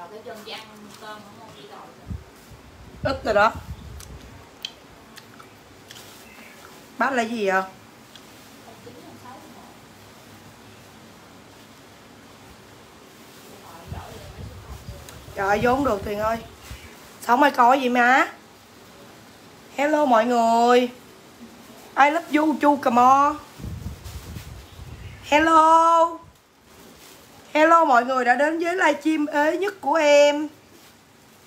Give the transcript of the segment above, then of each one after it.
Rồi cái chân ăn cơm không? Đi rồi. ít rồi đó. Bác lấy gì vậy? Trời, vốn được tiền ơi. Sống ai coi gì má? Hello mọi người. I love you, chu cà mo. Hello hello mọi người đã đến với livestream ế nhất của em.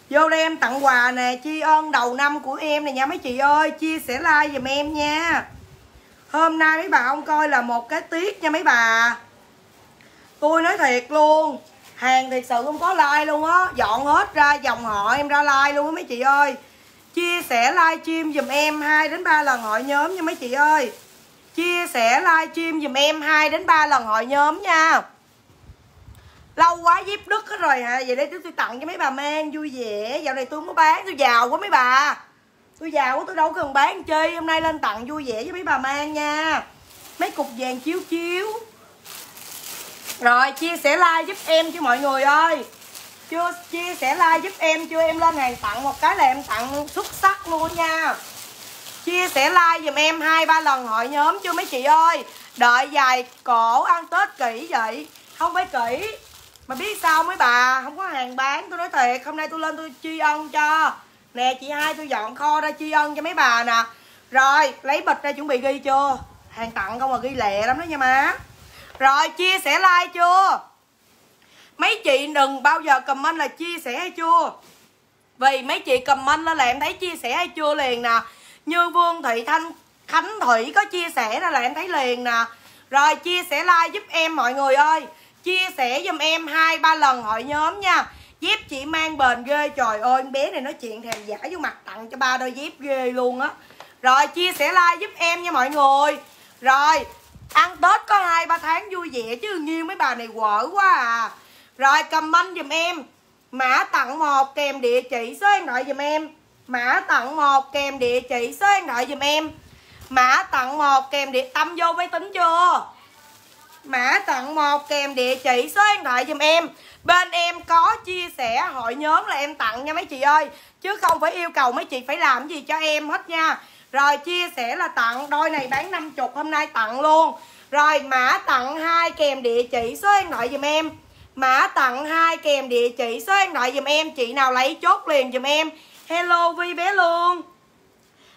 Vô đây em tặng quà nè, Chi ơn đầu năm của em nè nha mấy chị ơi chia sẻ like giùm em nha. Hôm nay mấy bà không coi là một cái tiết nha mấy bà. Tôi nói thiệt luôn, hàng thiệt sự không có like luôn á, dọn hết ra dòng họ em ra like luôn á mấy chị ơi. Chia sẻ live stream giùm em 2 đến 3 lần hội nhóm nha mấy chị ơi. Chia sẻ live stream giùm em 2 đến 3 lần hội nhóm nha lâu quá giúp đứt hết rồi hả? Vậy đây tôi tặng cho mấy bà mang, vui vẻ. Dạo này tôi không có bán, tôi giàu quá mấy bà. Tôi giàu quá, tôi đâu cần bán chi. Hôm nay lên tặng vui vẻ với mấy bà mang nha. Mấy cục vàng chiếu chiếu. Rồi, chia sẻ like giúp em cho mọi người ơi. Chưa, chia sẻ like giúp em chưa? Em lên hàng tặng một cái là em tặng xuất sắc luôn nha. Chia sẻ like giùm em hai, ba lần hội nhóm chưa mấy chị ơi? Đợi dài cổ ăn tết kỹ vậy. Không phải kỹ mà biết sao mấy bà? Không có hàng bán, tôi nói thiệt. Hôm nay tôi lên tôi tri ân cho. Nè, chị hai tôi dọn kho ra tri ân cho mấy bà nè. Rồi, lấy bịch ra chuẩn bị ghi chưa? Hàng tặng không mà ghi lẹ lắm đó nha má. Rồi, chia sẻ like chưa? Mấy chị đừng bao giờ comment là chia sẻ hay chưa? Vì mấy chị comment lên là em thấy chia sẻ hay chưa liền nè. Như vương thị thanh, khánh thủy có chia sẻ ra là em thấy liền nè. Rồi, chia sẻ like giúp em, mọi người ơi chia sẻ giùm em hai, ba lần hội nhóm nha. Dép chị mang bền ghê, trời ơi con bé này nói chuyện thèm giả vô mặt tặng cho ba đôi dép ghê luôn á. Rồi, chia sẻ like giúp em nha mọi người. Rồi, ăn tết có hai, ba tháng vui vẻ chứ nhiên mấy bà này quở quá à. Rồi, comment giùm em. Mã tặng một kèm địa chỉ số điện thoại giùm em. Mã tặng một kèm địa chỉ số điện thoại giùm em. Mã tặng một kèm địa, tâm vô máy tính chưa? Mã tặng một kèm địa chỉ số điện thoại giùm em. Bên em có chia sẻ hội nhóm là em tặng nha mấy chị ơi. Chứ không phải yêu cầu mấy chị phải làm gì cho em hết nha. Rồi chia sẻ là tặng, đôi này bán 50 hôm nay tặng luôn. Rồi mã tặng hai kèm địa chỉ số điện thoại giùm em. Mã tặng hai kèm địa chỉ số điện thoại giùm em, chị nào lấy chốt liền giùm em. Hello vi bé luôn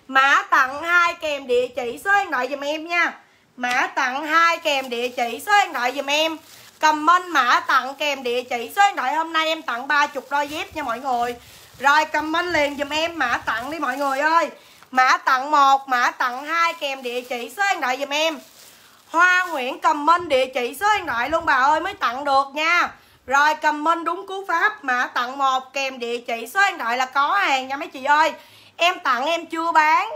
mã tặng hai kèm địa chỉ số điện thoại giùm em nha mã tặng hai kèm địa chỉ số điện thoại dùm em. Comment mã tặng kèm địa chỉ số điện thoại hôm nay em tặng 30 đôi dép nha mọi người. Rồi comment liền dùm em, mã tặng đi mọi người ơi. Mã tặng một, mã tặng hai kèm địa chỉ số điện thoại dùm em. Hoa Nguyễn comment địa chỉ số điện thoại luôn, bà ơi, mới tặng được nha. Rồi comment đúng cú pháp, mã tặng một kèm địa chỉ số điện thoại là có hàng nha mấy chị ơi. Em tặng em chưa bán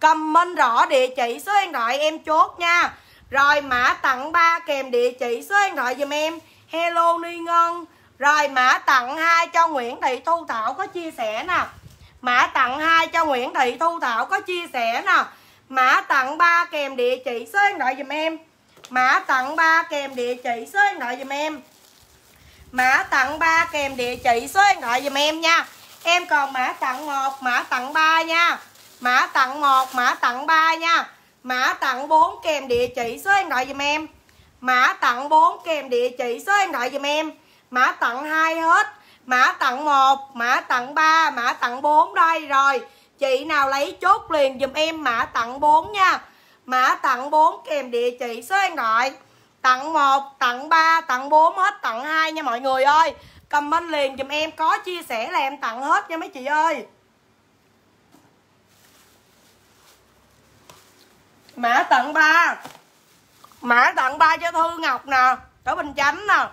comment rõ địa chỉ số điện thoại em chốt nha. Rồi mã tặng 3 kèm địa chỉ số điện thoại giùm em. Hello ni ngân. Rồi mã tặng hai cho Nguyễn Thị Thu Thảo có chia sẻ nè. Mã tặng hai cho Nguyễn Thị Thu Thảo có chia sẻ nè. Mã tặng 3 kèm địa chỉ số điện thoại giùm em. Mã tặng 3 kèm địa chỉ số điện thoại giùm em. Mã tặng 3 kèm địa chỉ số điện thoại giùm em nha. Em còn mã tặng 1 mã tặng 3 nha mã tặng 1 mã tặng 3 nha. Mã tặng 4 kèm địa chỉ số điện thoại dùm em. Mã tặng 4 kèm địa chỉ số điện thoại dùm em. Mã tặng 2 hết. Mã tặng 1 mã tặng 3 mã tặng 4 đây rồi. Chị nào lấy chốt liền dùm em mã tặng 4 nha. Mã tặng 4 kèm địa chỉ số điện thoại. Tặng 1 tặng 3 tặng 4 hết, tặng 2 nha mọi người ơi. Comment liền dùm em, có chia sẻ là em tặng hết nha mấy chị ơi. Mã tặng ba. Mã tặng ba cho Thư Ngọc nè ở Bình Chánh nè.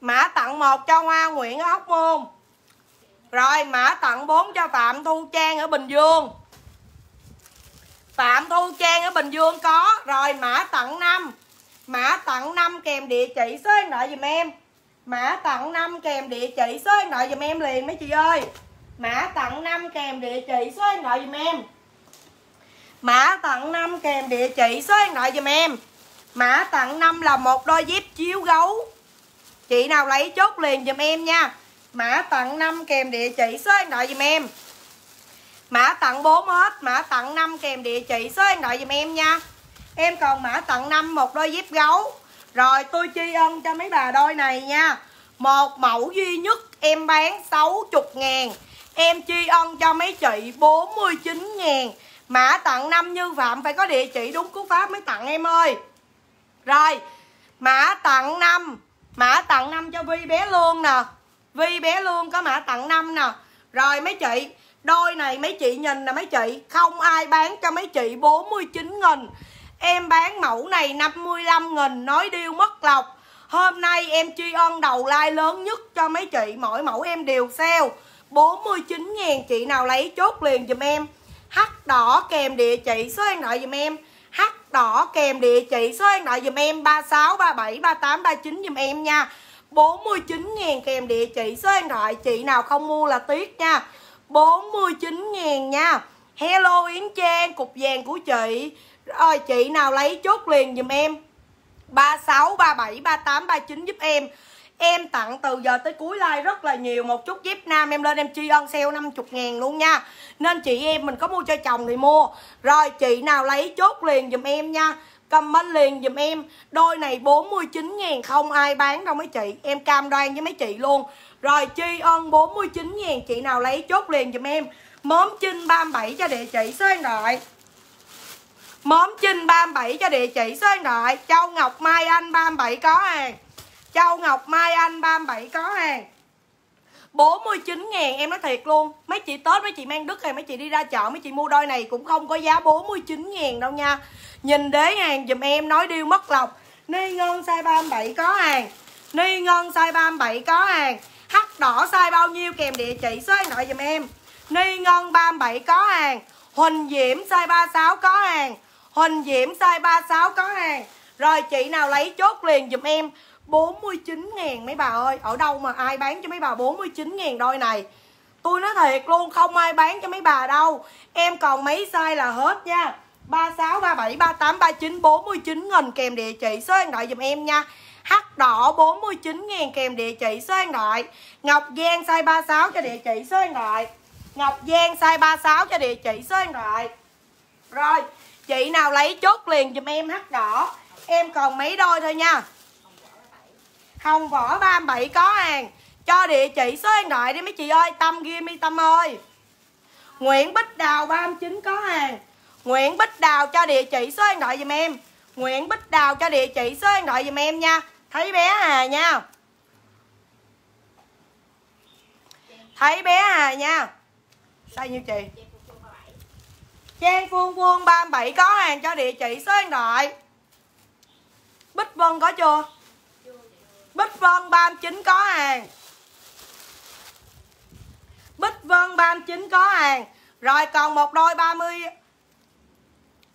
Mã tặng một cho Hoa Nguyễn ở Hóc Môn. Rồi, mã tặng 4 cho Phạm Thu Trang ở Bình Dương. Phạm Thu Trang ở Bình Dương có. Rồi, mã tặng 5 Mã tặng 5 kèm địa chỉ số điện thoại dùm em. Mã tặng 5 kèm địa chỉ số điện thoại dùm em liền mấy chị ơi. Mã tặng 5 kèm địa chỉ số điện thoại dùm em. Mã tặng 5 kèm địa chỉ số điện thoại dùm em. Mã tặng 5 là một đôi dép chiếu gấu. Chị nào lấy chốt liền dùm em nha. Mã tặng 5 kèm địa chỉ số điện thoại giùm em. Mã tặng 4 hết. Mã tặng 5 kèm địa chỉ số điện thoại giùm em nha. Em còn mã tặng 5 một đôi dép gấu. Rồi tôi chi ân cho mấy bà đôi này nha. Một mẫu duy nhất em bán 60 ngàn. Em chi ân cho mấy chị 49 ngàn. Mã tặng năm như Phạm phải có địa chỉ đúng cú pháp mới tặng em ơi. Rồi Mã tặng năm Mã tặng năm cho Vi bé luôn nè. Vi bé luôn có mã tặng năm nè. Rồi mấy chị, Đôi này mấy chị nhìn nè mấy chị. Không ai bán cho mấy chị 49 nghìn. Em bán mẫu này 55 nghìn, Nói điêu mất lọc. Hôm nay em tri ân đầu like lớn nhất cho mấy chị, Mỗi mẫu em đều sale. 49 ngàn, chị nào lấy chốt liền dùm em. H đỏ kèm địa chỉ số điện thoại dùm em. H đỏ kèm địa chỉ số điện thoại dùm em. 36, 37, 38, 39 dùm em nha. 49 ngàn kèm địa chỉ số điện thoại. Chị nào không mua là tiếc nha. 49 ngàn nha. Hello Yến Trang Cục vàng của chị. Rồi chị nào lấy chốt liền dùm em. 36, 37, 38, 39 giúp em. Em tặng từ giờ tới cuối like rất là nhiều, Một chút dép nam em lên em chi ơn sale 50 ngàn luôn nha. Nên chị em mình có mua cho chồng thì mua. Rồi chị nào lấy chốt liền dùm em nha, comment liền dùm em. Đôi này 49 ngàn không ai bán đâu mấy chị, Em cam đoan với mấy chị luôn. Rồi chi ơn 49 ngàn, chị nào lấy chốt liền dùm em. Móm chinh 37 cho địa chỉ số điện thoại. Móm chinh 37 cho địa chỉ số điện thoại. Châu Ngọc Mai Anh 37 có hàng. Châu Ngọc Mai Anh 37 có hàng. 49 ngàn, em nói thiệt luôn. Mấy chị Tết, mấy chị mang đức hay mấy chị đi ra chợ, Mấy chị mua đôi này cũng không có giá 49 ngàn đâu nha. Nhìn đế hàng dùm em, nói điêu mất lòng. Ni ngân size 37 có hàng. Ni ngân size 37 có hàng. Hắc đỏ size bao nhiêu, kèm địa chỉ, số điện thoại dùm em. Ni ngân 37 có hàng. Huỳnh Diễm size 36 có hàng. Huỳnh Diễm size 36 có hàng. Rồi chị nào lấy chốt liền dùm em. 49 ngàn mấy bà ơi. Ở đâu mà ai bán cho mấy bà 49 ngàn đôi này? Tôi nói thiệt luôn Không ai bán cho mấy bà đâu. Em còn mấy size là hết nha. 36, 37, 38, 39, 49 nghìn kèm địa chỉ số điện thoại dùm em nha. Hắc đỏ 49 ngàn kèm địa chỉ số điện thoại. Ngọc Giang size 36 cho địa chỉ số điện thoại. Ngọc Giang size 36 cho địa chỉ số điện thoại. Rồi Chị nào lấy chốt liền dùm em hắc đỏ. Em còn mấy đôi thôi nha. Hồng võ 37 có hàng. Cho địa chỉ số điện thoại đi mấy chị ơi. Tâm ghi mi Tâm ơi. Nguyễn Bích Đào 39 có hàng. Nguyễn Bích Đào, cho địa chỉ số điện thoại dùm em. Nguyễn Bích Đào, cho địa chỉ số điện thoại dùm em nha. Thấy bé Hà nha. Thấy bé Hà nha. Sao nhiêu chị? Trang Phương Phương 37 có hàng, cho địa chỉ số điện thoại. Bích Vân có chưa? Bích Vân 39 có hàng. Bích Vân 39 có hàng. Rồi còn một đôi 30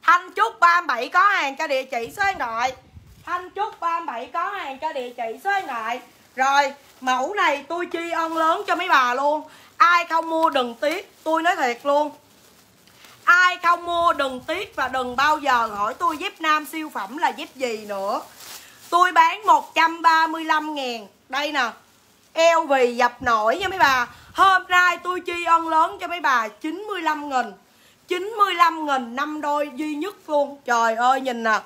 Thanh Trúc 37 có hàng cho địa chỉ số điện thoại. Thanh Trúc 37 có hàng cho địa chỉ số điện thoại. Rồi, mẫu này tôi chi ân lớn cho mấy bà luôn. Ai không mua đừng tiếc, Tôi nói thiệt luôn. Ai không mua đừng tiếc và đừng bao giờ hỏi tôi dép nam siêu phẩm là dép gì nữa. Tôi bán 135 ngàn. Đây nè. Eo vì dập nổi nha mấy bà. Hôm nay tôi chi ân lớn cho mấy bà 95 nghìn. 95 nghìn năm đôi duy nhất luôn. Trời ơi, nhìn nè.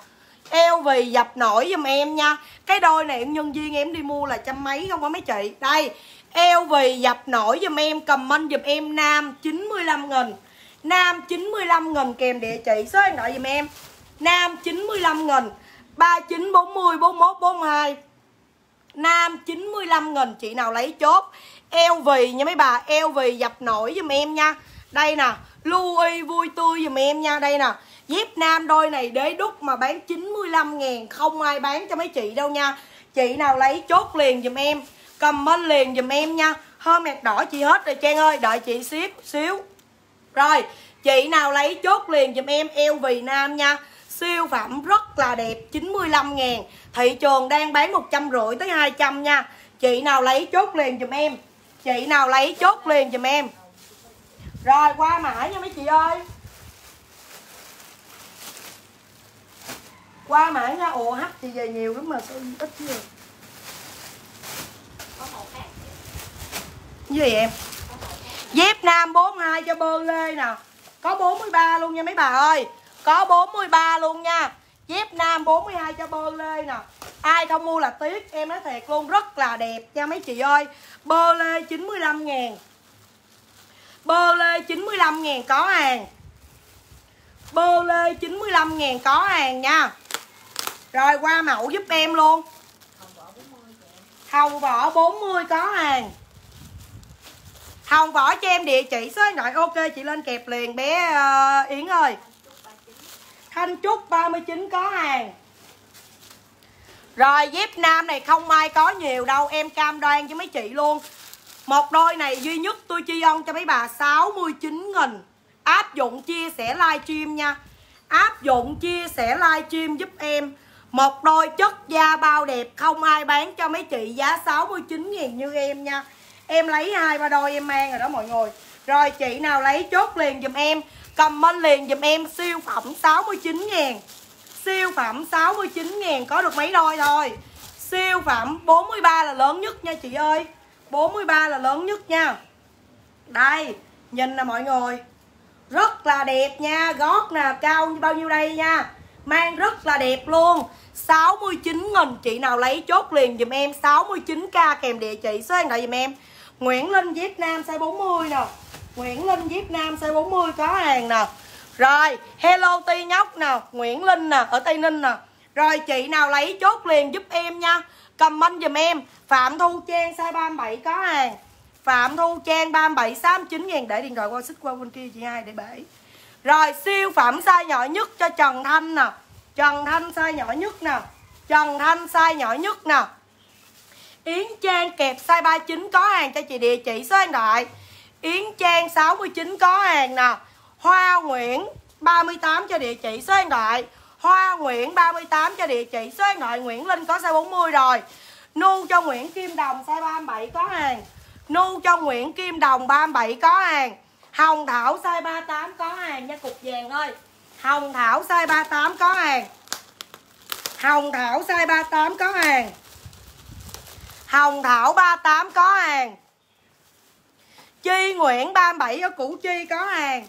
Eo vì dập nổi giùm em nha. Cái đôi này em nhân viên em đi mua là trăm mấy, không có mấy chị. Đây. Eo vì dập nổi giùm em, Comment giùm em Nam 95 nghìn. Nam 95 nghìn kèm địa chỉ số điện thoại giùm em. Nam 95 nghìn. 39 40 41 42 Nam 95 nghìn, chị nào lấy chốt. Eo vì nha mấy bà, Eo vì dập nổi giùm em nha. Đây nè, Louis vui tươi giùm em nha, Đây nè. Dép nam đôi này đế đúc mà bán 95 ngàn, Không ai bán cho mấy chị đâu nha. Chị nào lấy chốt liền giùm em, Comment liền giùm em nha. Hôm mẹt đỏ chị hết rồi Trang ơi, Đợi chị xíu xíu. Rồi, Chị nào lấy chốt liền giùm em, eo vì nam nha. Siêu phẩm rất là đẹp 95 ngàn. Thị trường đang bán 150 tới 200 nha. Chị nào lấy chốt liền dùm em. Chị nào lấy chốt liền dùm em. Rồi, qua mãi nha mấy chị ơi. Qua mãi nha. Ồ hắt chị về nhiều lắm mà, sao ít chứ? Gì em? Dép nam 42 cho bơ lê nè. Có 43 luôn nha mấy bà ơi có 43 luôn nha. Dép nam 42 cho bơ lê nè. Ai không mua là tiếc em nói thiệt luôn rất là đẹp nha mấy chị ơi. Bơ lê 95 ngàn. Bơ lê 95 ngàn có hàng. Bơ lê 95 ngàn có hàng nha. Rồi qua mẫu giúp em luôn. Hồng vỏ 40 có hàng. Hồng vỏ cho em địa chỉ số điện thoại. Ok chị lên kẹp liền bé uh, Yến ơi. Thanh Trúc 39 có hàng. Rồi dép nam này không ai có nhiều đâu, Em cam đoan cho mấy chị luôn. Một đôi này duy nhất tôi chi ân cho mấy bà 69 nghìn. Áp dụng chia sẻ live stream nha. Áp dụng chia sẻ live stream giúp em. Một đôi chất da bao đẹp, không ai bán cho mấy chị giá 69 nghìn như em nha. Em lấy hai ba đôi em mang rồi đó mọi người. Rồi, chị nào lấy chốt liền dùm em. Comment liền dùm em, siêu phẩm 69 ngàn. Siêu phẩm 69 ngàn, có được mấy đôi thôi? Siêu phẩm 43 là lớn nhất nha chị ơi. 43 là lớn nhất nha. Đây, Nhìn nè mọi người. Rất là đẹp nha, Gót nè, cao bao nhiêu đây nha. Mang rất là đẹp luôn. 69 nghìn, Chị nào lấy chốt liền dùm em 69k kèm địa chỉ, số điện thoại dùm em. Nguyễn Linh, Việt Nam, size 40 nè. Nguyễn Linh Việt Nam size 40 có hàng nè. Rồi, Hello Ti Nhóc nè, Nguyễn Linh nè, ở Tây Ninh nè. Rồi, chị nào lấy chốt liền giúp em nha. Comment dùm em. Phạm Thu Trang size 37 có hàng. Phạm Thu Trang 37 69 ngàn Để điện thoại qua xích qua bên kia chị hai để bể. Rồi, siêu phẩm size nhỏ nhất cho Trần Thanh nè. Trần Thanh size nhỏ nhất nè. Trần Thanh size nhỏ nhất nè. Yến Trang kẹp size 39 có hàng cho chị địa chỉ số điện thoại. Yến Trang 69 có hàng nè. Hoa Nguyễn 38 cho địa chỉ số điện thoại. Hoa Nguyễn 38 cho địa chỉ số điện thoại. Nguyễn Linh có size 40 rồi. Nu cho Nguyễn Kim Đồng size 37 có hàng. Nu cho Nguyễn Kim Đồng 37 có hàng. Hồng Thảo size 38 có hàng nha, cục vàng ơi. Hồng Thảo size 38 có hàng. Hồng Thảo size 38 có hàng. Hồng Thảo 38 có hàng. Chi Nguyễn 37 ở Củ Chi có hàng.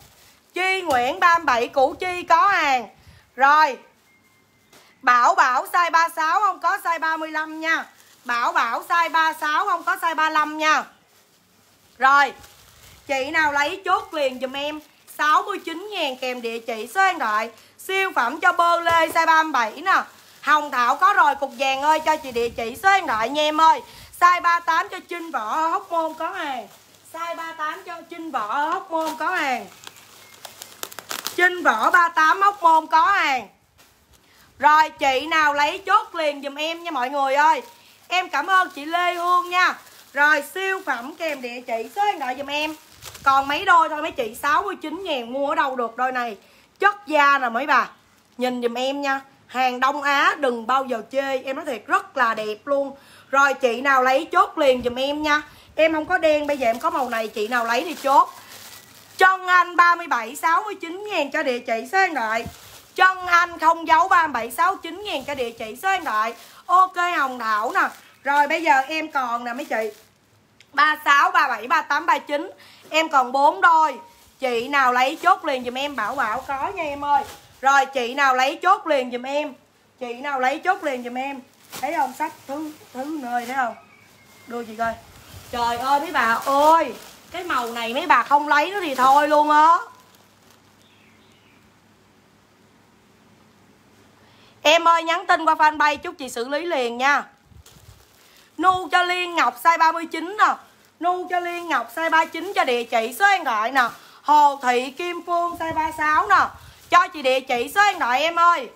Chi Nguyễn 37 Củ Chi có hàng. Rồi, Bảo Bảo size 36 không có size 35 nha. Bảo Bảo size 36 không có size 35 nha. Rồi, Chị nào lấy chốt liền dùm em. 69 ngàn kèm địa chỉ số điện thoại, Siêu phẩm cho bơ lê size 37 nè. Hồng Thảo có rồi, cục vàng ơi, cho chị địa chỉ số điện thoại nha em ơi. Size 38 cho Trinh Võ, Hóc Môn có hàng. Size 38 cho chinh vỏ Hóc Môn có hàng. Chinh vỏ 38 Hóc Môn có hàng. Rồi, chị nào lấy chốt liền dùm em nha mọi người ơi. Em cảm ơn chị Lê Hương nha. Rồi, siêu phẩm kèm địa chỉ số điện thoại dùm em. Còn mấy đôi thôi, mấy chị 69 ngàn mua ở đâu được đôi này. Chất da nè mấy bà. Nhìn dùm em nha. Hàng Đông Á, đừng bao giờ chê. Em nói thiệt, rất là đẹp luôn. Rồi, chị nào lấy chốt liền dùm em nha. Em không có đen bây giờ em có màu này Chị nào lấy thì chốt. Chân Anh 37 69 ngàn cho địa chỉ số điện thoại. Chân Anh không giấu 37 69 ngàn cho địa chỉ số điện thoại. Ok Hồng Thảo nè. Rồi bây giờ em còn nè mấy chị. 36, 37, 38, 39 Em còn 4 đôi. Chị nào lấy chốt liền dùm em Bảo Bảo có nha em ơi. Rồi chị nào lấy chốt liền dùm em. Chị nào lấy chốt liền dùm em. Thấy không? Sách thứ thứ nơi thấy không? Đưa chị coi. Trời ơi, mấy bà ơi, Cái màu này mấy bà không lấy nó thì thôi luôn á. Em ơi, nhắn tin qua fanpage chúc chị xử lý liền nha. Nu cho Liên Ngọc size 39 nè. Nu cho Liên Ngọc size 39 cho địa chỉ số điện thoại nè. Hồ Thị Kim Phương size 36 nè. Cho chị địa chỉ số điện thoại em ơi.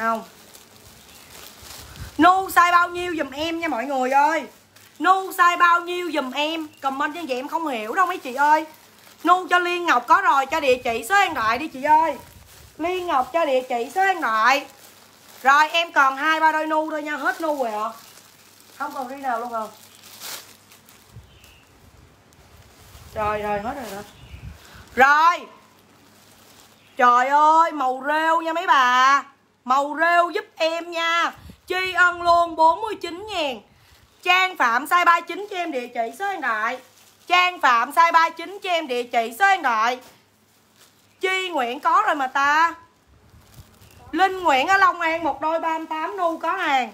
Không. Nu size bao nhiêu dùm em nha mọi người ơi. Nu size bao nhiêu dùm em. Comment cho vậy em không hiểu đâu mấy chị ơi. Nu cho Liên Ngọc có rồi, Cho địa chỉ số điện thoại đi chị ơi. Liên Ngọc cho địa chỉ số điện thoại. Rồi, em còn hai ba đôi nu thôi nha, Hết nu rồi ạ. Không còn đi nào luôn rồi. Rồi rồi, hết rồi rồi Rồi. Trời ơi, màu rêu nha mấy bà. Màu rêu giúp em nha. Chi ân luôn 49 ngàn. Trang Phạm size 39 cho em địa chỉ số điện thoại. Trang Phạm size 39 cho em địa chỉ số điện thoại. Chi Nguyễn có rồi mà ta. Linh Nguyễn ở Long An, một đôi 38 nu có hàng.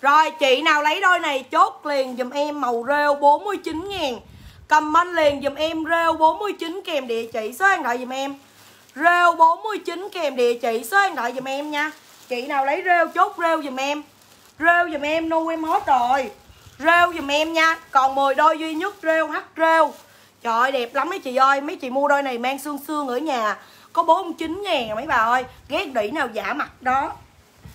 Rồi, chị nào lấy đôi này chốt liền dùm em, màu rêu 49 ngàn. Comment liền dùm em, rêu 49 kèm địa chỉ số điện thoại dùm em. Rêu 49 kèm địa chỉ số điện thoại dùm em nha. Chị nào lấy rêu chốt rêu dùm em. Rêu dùm em nu em hết rồi. Rêu dùm em nha. Còn 10 đôi duy nhất rêu hắt rêu. Trời ơi, đẹp lắm mấy chị ơi. Mấy chị mua đôi này mang xương xương ở nhà. Có 49 ngàn mấy bà ơi. Ghét đỉ nào giả mặt đó.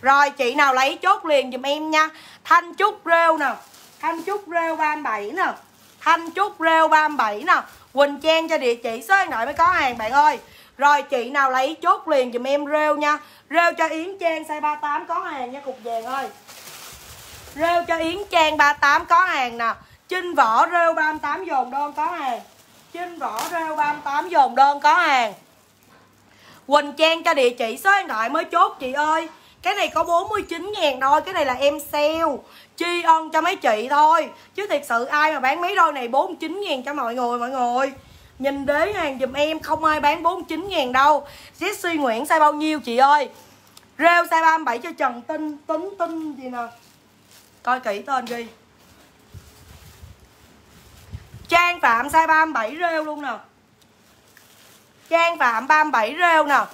Rồi, chị nào lấy chốt liền dùm em nha. Thanh Trúc rêu nè. Thanh Trúc rêu 37 nè. Thanh Trúc rêu 37 nè. Quỳnh Trang cho địa chỉ số điện thoại mới có hàng, bạn ơi. Rồi, chị nào lấy chốt liền dùm em rêu nha. Rêu cho Yến Trang size 38 có hàng nha, cục vàng ơi. Rêu cho Yến Trang 38 có hàng nè. Chinh vỏ rêu 38 dồn đơn có hàng. Chinh vỏ rêu 38 dồn đơn có hàng. Quỳnh Trang cho địa chỉ số điện thoại mới chốt, chị ơi. Cái này có 49 ngàn thôi, Cái này là em sale. Chi ân cho mấy chị thôi. Chứ thiệt sự ai mà bán mấy đôi này 49 ngàn cho mọi người mọi người. Nhìn đế hàng dùm em, Không ai bán 49 ngàn đâu. Jesse Nguyễn size bao nhiêu chị ơi? Rêu size 37 cho Trần Tinh, Tính, Tinh gì nè. Coi kỹ tên ghi Trang Phạm size 37 rêu luôn nè. Trang Phạm 37 rêu nè.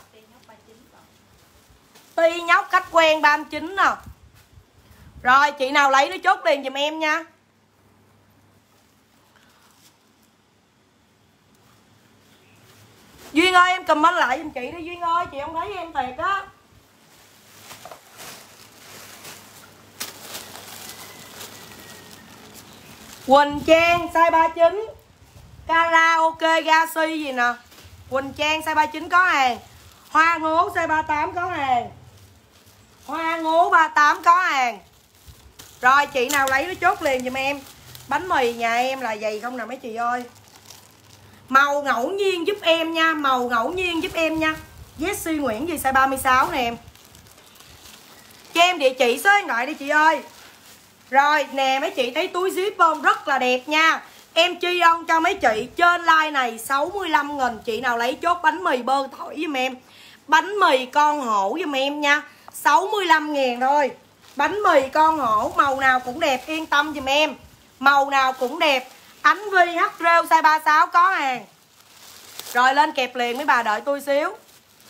Ti nhóc khách quen 39 nè. Rồi, chị nào lấy nó chốt liền giùm em nha. Duyên ơi em comment lại giùm chị đi Duyên ơi chị không thấy em thiệt á. Quỳnh Trang, size 39 Karaoke Gashi gì nè? Quỳnh Trang, size 39 có hàng. Hoa ngố size 38 có hàng. Hoa ngố 38 có hàng. Rồi, chị nào lấy nó chốt liền giùm em. Bánh mì nhà em là dày không nè mấy chị ơi? Màu ngẫu nhiên giúp em nha, Màu ngẫu nhiên giúp em nha. Jesse Nguyễn gì size 36 nè em. Cho em địa chỉ số điện thoại đi chị ơi. Rồi, nè, mấy chị thấy túi zip không Rất là đẹp nha. Em chi ân cho mấy chị. Trên like này 65 nghìn, Chị nào lấy chốt bánh mì bơ thổi giùm em. Bánh mì con hổ giùm em nha. 65 ngàn thôi. Bánh mì con hổ, Màu nào cũng đẹp, yên tâm giùm em. Màu nào cũng đẹp. Ánh vi hắt rêu, size 36 có hàng. Rồi lên kẹp liền mấy bà đợi tôi xíu.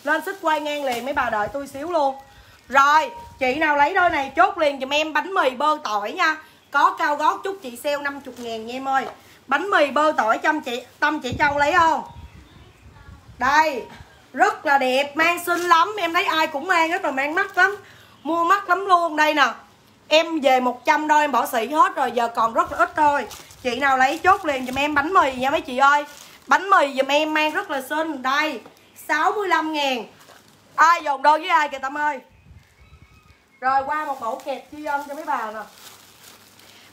Lên xích quay ngang liền mấy bà đợi tôi xíu luôn. Rồi, Chị nào lấy đôi này chốt liền dùm em bánh mì bơ tỏi nha. Có cao gót chút chị sale 50 ngàn nha em ơi. Bánh mì bơ tỏi chăm chị, Tâm chị Châu lấy không? Đây, Rất là đẹp, Mang xinh lắm. Em thấy ai cũng mang rất là mang mắt lắm. Mua mắt lắm luôn. Đây nè, Em về 100 đôi em bỏ xỉ hết rồi, Giờ còn rất là ít thôi. Chị nào lấy chốt liền dùm em bánh mì nha mấy chị ơi. Bánh mì dùm em mang rất là xinh. Đây 65 ngàn. Ai dồn đôi với ai kìa Tâm ơi. Rồi, qua một mẫu kẹp chi ân cho mấy bà nè.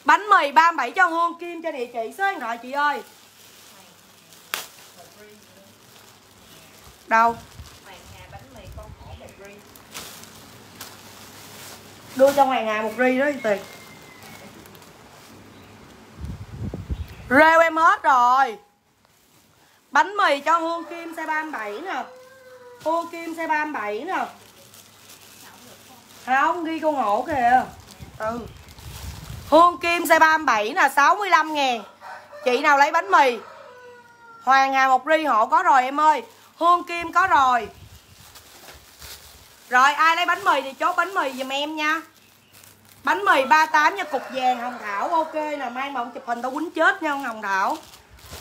Bánh mì 37 cho Hương, Kim cho địa chỉ số điện thoại chị ơi. Đâu? Đưa cho Hoàng Hà một ri đó, tiền. Rêu em hết rồi. Bánh mì cho Hương Kim xe 37 nè. Hương Kim xe 37 nè. Không, ghi con hổ kìa. Ừ. Hương kim xe 37 là 65 ngàn. Chị nào lấy bánh mì? Hoàng hà một ri hộ có rồi em ơi. Hương kim có rồi. Rồi ai lấy bánh mì thì chốt bánh mì giùm em nha bánh mì 38 nha, cục vàng, hồng thảo, ok nè. Mai mà chụp hình tao quýnh chết nha hồng thảo.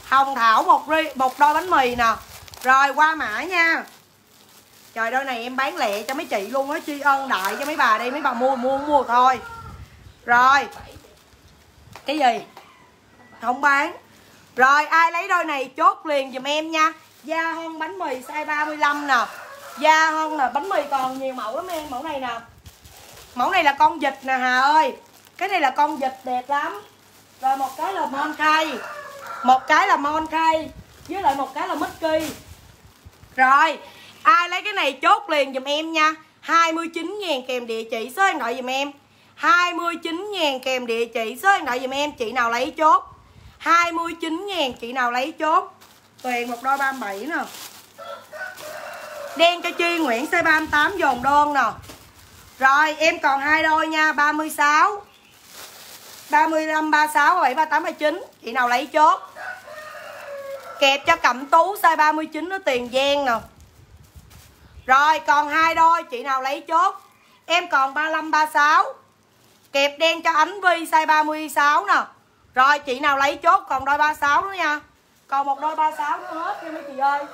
Hồng thảo một ri, một đôi bánh mì nè. Rồi, qua mã nha. Trời, đôi này em bán lẹ cho mấy chị luôn á, tri ân đại cho mấy bà đi, mấy bà mua mua mua thôi. Rồi. Cái gì? Không bán. Rồi, ai lấy đôi này chốt liền giùm em nha. Da hơn bánh mì size 35 nè. Da hơn là bánh mì còn nhiều mẫu lắm em, mẫu này nè mẫu này là con vịt nè hà ơi. Cái này là con vịt đẹp lắm. Rồi một cái là mon cây một cái là mon cây với lại một cái là mickey rồi, ai lấy cái này chốt liền giùm em nha. 29 ngàn kèm địa chỉ số điện thoại dùm em. 29 ngàn kèm địa chỉ số điện thoại dùm em, Chị nào lấy chốt. 29 ngàn, chị nào lấy chốt. Tuyền một đôi 37 nè. Đen cho Chi Nguyễn C38 dồn đơn nè. Rồi em còn hai đôi nha 36 35, 36, 37, 38, 39 Chị nào lấy chốt Kẹp cho cẩm tú size 39 nó tiền gian nè Rồi còn hai đôi Chị nào lấy chốt Em còn 35, 36 Kẹp đen cho ánh Vi size 36 nè Rồi chị nào lấy chốt còn đôi 36 nữa nha Còn một đôi 36 nữa hết nha mấy chị ơi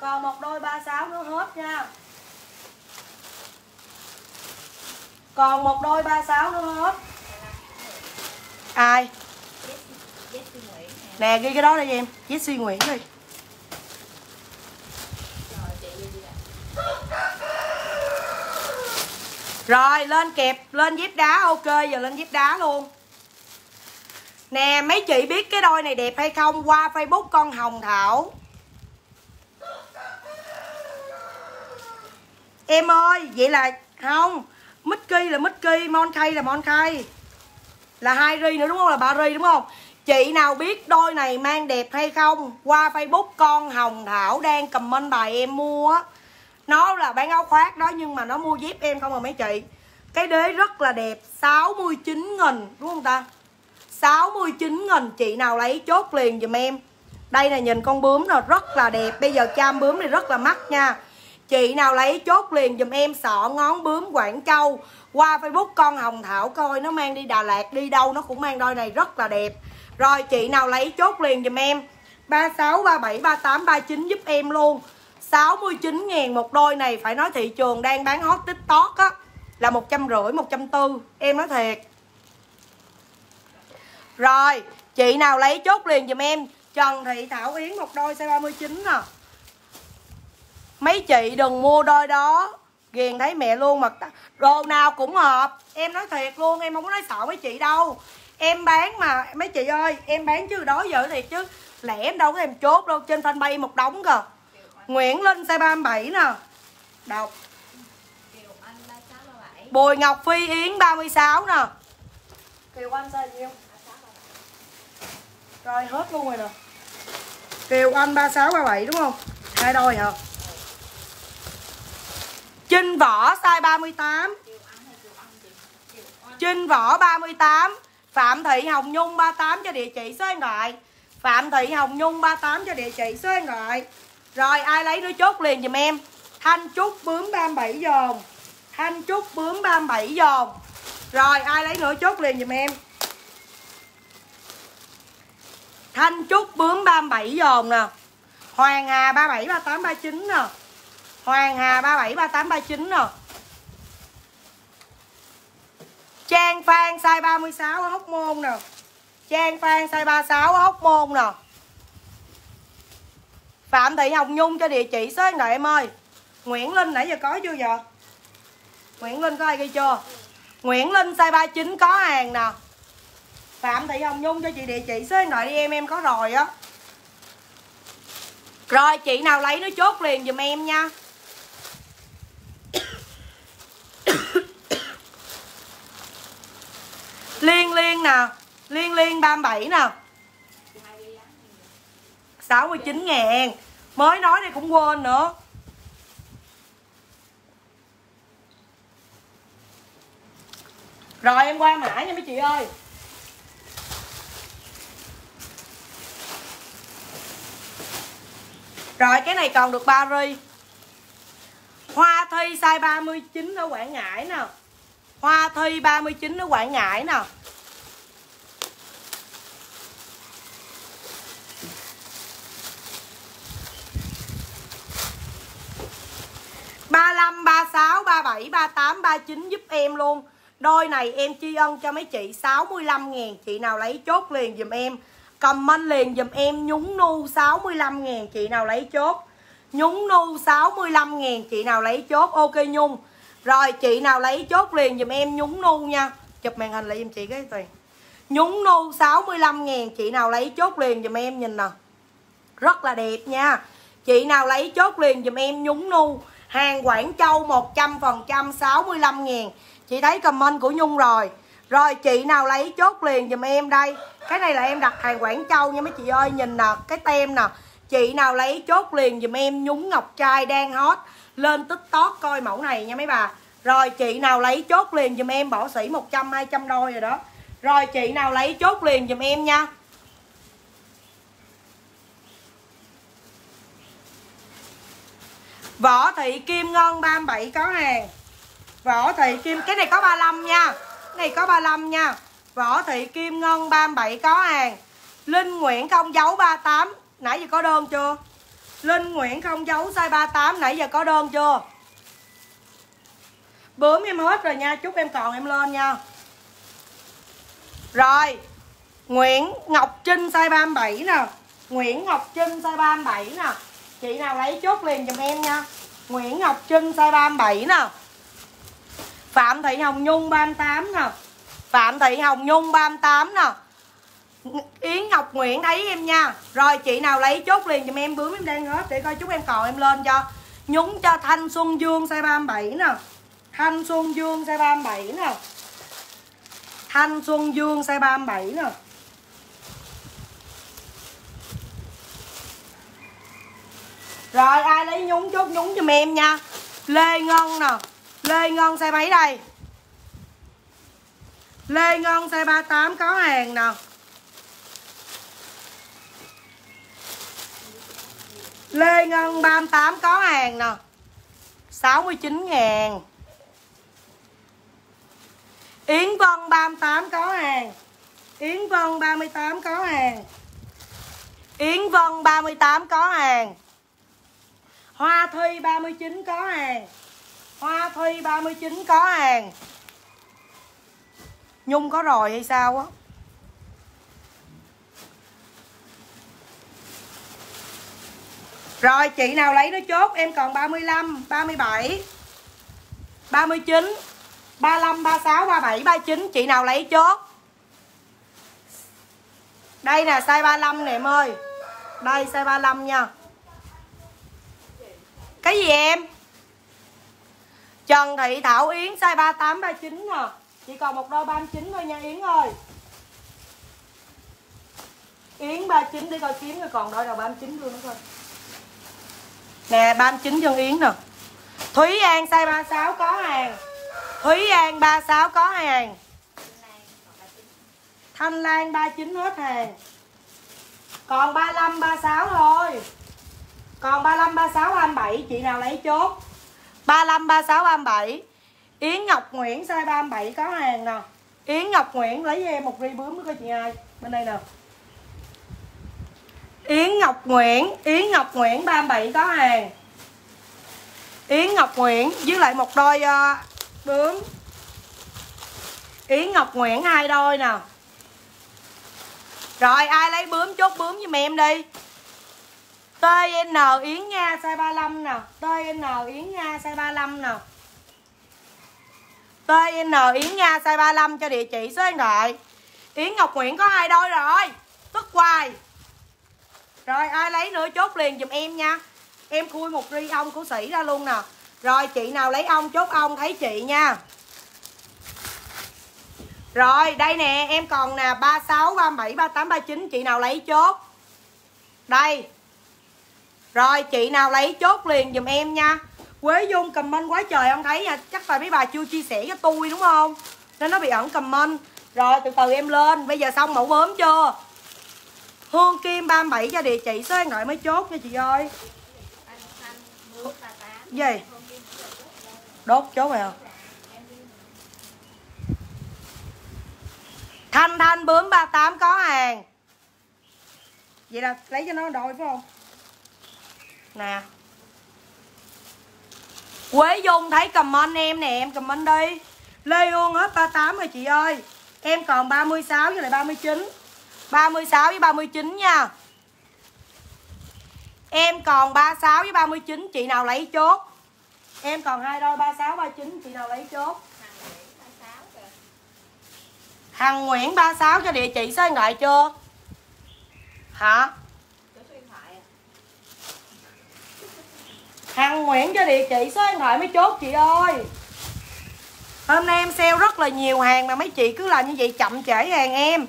Còn một đôi 36 nữa hết nha Còn một đôi 36 nữa hết. Ai? Nè, ghi cái đó đây em. Jessie Nguyễn đi rồi đi. Rồi, lên kẹp, Lên dép đá. Ok, Giờ lên dép đá luôn. Nè, mấy chị biết cái đôi này đẹp hay không? Qua Facebook con Hồng Thảo. Em ơi, Vậy là không. Mickey là Mickey Monkey là Monkey Là hai ri nữa đúng không? Là ba ri đúng không? Chị nào biết đôi này mang đẹp hay không? Qua Facebook, con Hồng Thảo Đang comment bài em mua. Á Nó là bán áo khoác đó, Nhưng mà nó mua dép em không à mấy chị. Cái đế rất là đẹp 69 nghìn, đúng không ta? 69 nghìn, Chị nào lấy chốt liền giùm em. Đây là nhìn con bướm là rất là đẹp. Bây giờ cham bướm này rất là mắc nha. Chị nào lấy chốt liền dùm em sọ ngón bướm Quảng Châu. Qua Facebook con Hồng Thảo coi nó mang đi Đà Lạt đi đâu nó cũng mang đôi này rất là đẹp. Rồi chị nào lấy chốt liền dùm em. 36, 37, 38, 39 giúp em luôn. 69 ngàn một đôi này phải nói thị trường đang bán hot tiktok á Là 150, 140 Em nói thiệt. Rồi chị nào lấy chốt liền dùm em. Trần Thị Thảo Yến một đôi size 39 nè. Mấy chị đừng mua đôi đó. Ghiền thấy mẹ luôn mà Đồ nào cũng hợp. Em nói thiệt luôn em không có nói sợ mấy chị đâu. Em bán mà mấy chị ơi Em bán chứ đó giờ thiệt chứ. Lẽ em đâu có em chốt đâu Trên fanpage một đống kìa Nguyễn Linh size 37 nè. Đọc. Kiều Anh 36 37 Bùi Ngọc Phi Yến 36 nè. Kiều Anh size nhiêu? 36 37 Rồi hết luôn rồi nè. Kiều Anh 36 37 đúng không? Hai đôi hả Trinh Võ size 38 Trinh Võ 38 Phạm Thị Hồng Nhung 38 cho địa chỉ số điện thoại Phạm Thị Hồng Nhung 38 cho địa chỉ số điện thoại Rồi ai lấy nữa chốt liền dùm em Thanh Trúc bướm 37 dồn Thanh Trúc bướm 37 dồn Rồi ai lấy nữa chốt liền dùm em Thanh Trúc bướm 37 dồn nè Hoàng Hà 37 38 39 nè Hoàng Hà 37 38 39 nè Trang Phan size 36 ở Hóc Môn nè. Trang Phan size 36 ở Hóc Môn nè. Phạm Thị Hồng Nhung cho địa chỉ số điện thoại em ơi. Nguyễn Linh nãy giờ có chưa vậy? Nguyễn Linh có ai ghi chưa? Nguyễn Linh size 39 có hàng nè. Phạm Thị Hồng Nhung cho chị địa chỉ số điện thoại đi em em có rồi á. Rồi chị nào lấy nó chốt liền giùm em nha. Liên liên nè, Liên liên 37 nè. 69 ngàn. Mới nói đây cũng quên nữa. Rồi, em qua mã nha mấy chị ơi. Rồi, cái này còn được 3 ri. Hoa thi size 39 ở Quảng Ngãi nè. Hoa thi 39 ở Quảng Ngãi nè. ba lăm, ba sáu, ba bảy, ba tám, ba chín giúp em luôn. Đôi này em tri ân cho mấy chị. 65 ngàn, Chị nào lấy chốt liền dùm em. Comment liền dùm em, nhúng nu 65 ngàn, Chị nào lấy chốt. Nhúng nu 65 ngàn. Chị nào lấy chốt, Ok Nhung. Rồi, chị nào lấy chốt liền dùm em nhúng nu nha. Chụp màn hình lại dùm chị cái tiền Nhúng nu 65 ngàn. Chị nào lấy chốt liền dùm em nhìn nè. Rất là đẹp nha. Chị nào lấy chốt liền dùm em nhúng nu. Hàng Quảng Châu 100% 65 ngàn. Chị thấy comment của Nhung rồi. Rồi, chị nào lấy chốt liền dùm em đây. Cái này là em đặt hàng Quảng Châu nha mấy chị ơi. Nhìn nè, cái tem nè. Chị nào lấy chốt liền dùm em, Nhúng ngọc trai đang hot. Lên tiktok coi mẫu này nha mấy bà. Rồi chị nào lấy chốt liền dùm em, Bỏ sỉ 100 200 đôi rồi đó. Rồi chị nào lấy chốt liền dùm em nha. Võ Thị Kim Ngân 37 có hàng. Võ Thị Kim, Cái này có 35 nha. Cái này có 35 nha. Võ Thị Kim Ngân 37 có hàng. Linh Nguyễn không dấu 38 Nãy giờ có đơn chưa? Linh Nguyễn không giấu size 38 Nãy giờ có đơn chưa? Bướm em hết rồi nha, Chúc em còn em lên nha. Rồi, Nguyễn Ngọc Trinh size 37 nè. Nguyễn Ngọc Trinh size 37 nè. Chị nào lấy chốt liền giùm em nha. Nguyễn Ngọc Trinh size 37 nè. Phạm Thị Hồng Nhung 38 nè. Phạm Thị Hồng Nhung 38 nè. Yến Ngọc Nguyễn thấy em nha. Rồi, chị nào lấy chốt liền dùm em. Bướm em đang hết Để coi chúc em còn em lên cho. Nhúng cho Thanh Xuân Dương size 37 nè. Thanh Xuân Dương size 37 nè. Thanh Xuân Dương size 37 nè. Rồi, ai lấy nhúng chốt nhúng dùm em nha. Lê Ngân nè. Lê Ngân size mấy đây. Lê Ngân size 38 có hàng nè. Lê Ngân 38 có hàng nè. 69 ngàn. Yến Vân 38 có hàng. Yến Vân 38 có hàng. Yến Vân 38 có hàng. Hoa Thi 39 có hàng. Hoa Thi 39 có hàng. Nhung có rồi hay sao á? Rồi chị nào lấy nó chốt? Em còn 35, 37 39 35, 36, 37, 39 Chị nào lấy chốt? Đây nè size 35 nè em ơi. Đây size 35 nha. Cái gì em? Trần Thị Thảo Yến size 38, 39 nè. Chỉ còn một đôi 39 thôi nha Yến ơi. Yến 39 để coi kiếm rồi còn đôi nào 39 luôn nữa thôi Nè 39 Dân Yến nè. Thúy An size 36 có hàng. Thúy An 36 có hàng. Thanh Lan 39 hết hàng. Còn 35 36 thôi. Còn 35 36 27 Chị nào lấy chốt? 35 36 37 Yến Ngọc Nguyễn size 37 có hàng nè. Yến Ngọc Nguyễn lấy cho em một ri bướm nữa coi chị ai. Bên đây nè. Yến Ngọc Nguyễn Yến Ngọc Nguyễn 37 có hàng. Yến Ngọc Nguyễn với lại một đôi uh, bướm. Yến Ngọc Nguyễn hai đôi nè. Rồi ai lấy bướm chốt bướm giùm em đi. TN Yến Nga size 35 nè. TN Yến Nga size 35 nè. TN Yến Nga size 35 cho địa chỉ số điện thoại. Yến Ngọc Nguyễn có hai đôi rồi. Tức hoài. Rồi ai lấy nữa chốt liền giùm em nha. Em khui một ri ong của sĩ ra luôn nè. Rồi chị nào lấy ong chốt ong thấy chị nha. Rồi đây nè em còn nè 36, 37, 38, 39 Chị nào lấy chốt? Đây. Rồi chị nào lấy chốt liền giùm em nha. Quế Dung comment quá trời không thấy nha. Chắc là mấy bà chưa chia sẻ cho tôi đúng không? Nên nó bị ẩn comment. Rồi từ từ em lên. Bây giờ xong mẫu bướm chưa? Hương Kim 37 cho địa chỉ số điện thoại mới chốt nha chị ơi. Gì? Đốt chốt rồi hả? Thanh Thanh bướm 38 có hàng. Vậy là lấy cho nó đôi phải không? Nè. Quế Dung thấy comment em nè, em comment đi. Lê Hương hết 38 rồi chị ơi. Em còn 36 với lại 39 36 với 39 nha. Em còn 36 với 39 Chị nào lấy chốt? Em còn hai đôi 36 39 Chị nào lấy chốt? Hằng Nguyễn 36 cho địa chỉ số điện thoại chưa? Hả? Hằng Nguyễn cho địa chỉ số điện thoại mới chốt, chị ơi. Hôm nay em sale rất là nhiều hàng mà mấy chị cứ làm như vậy chậm trễ hàng em.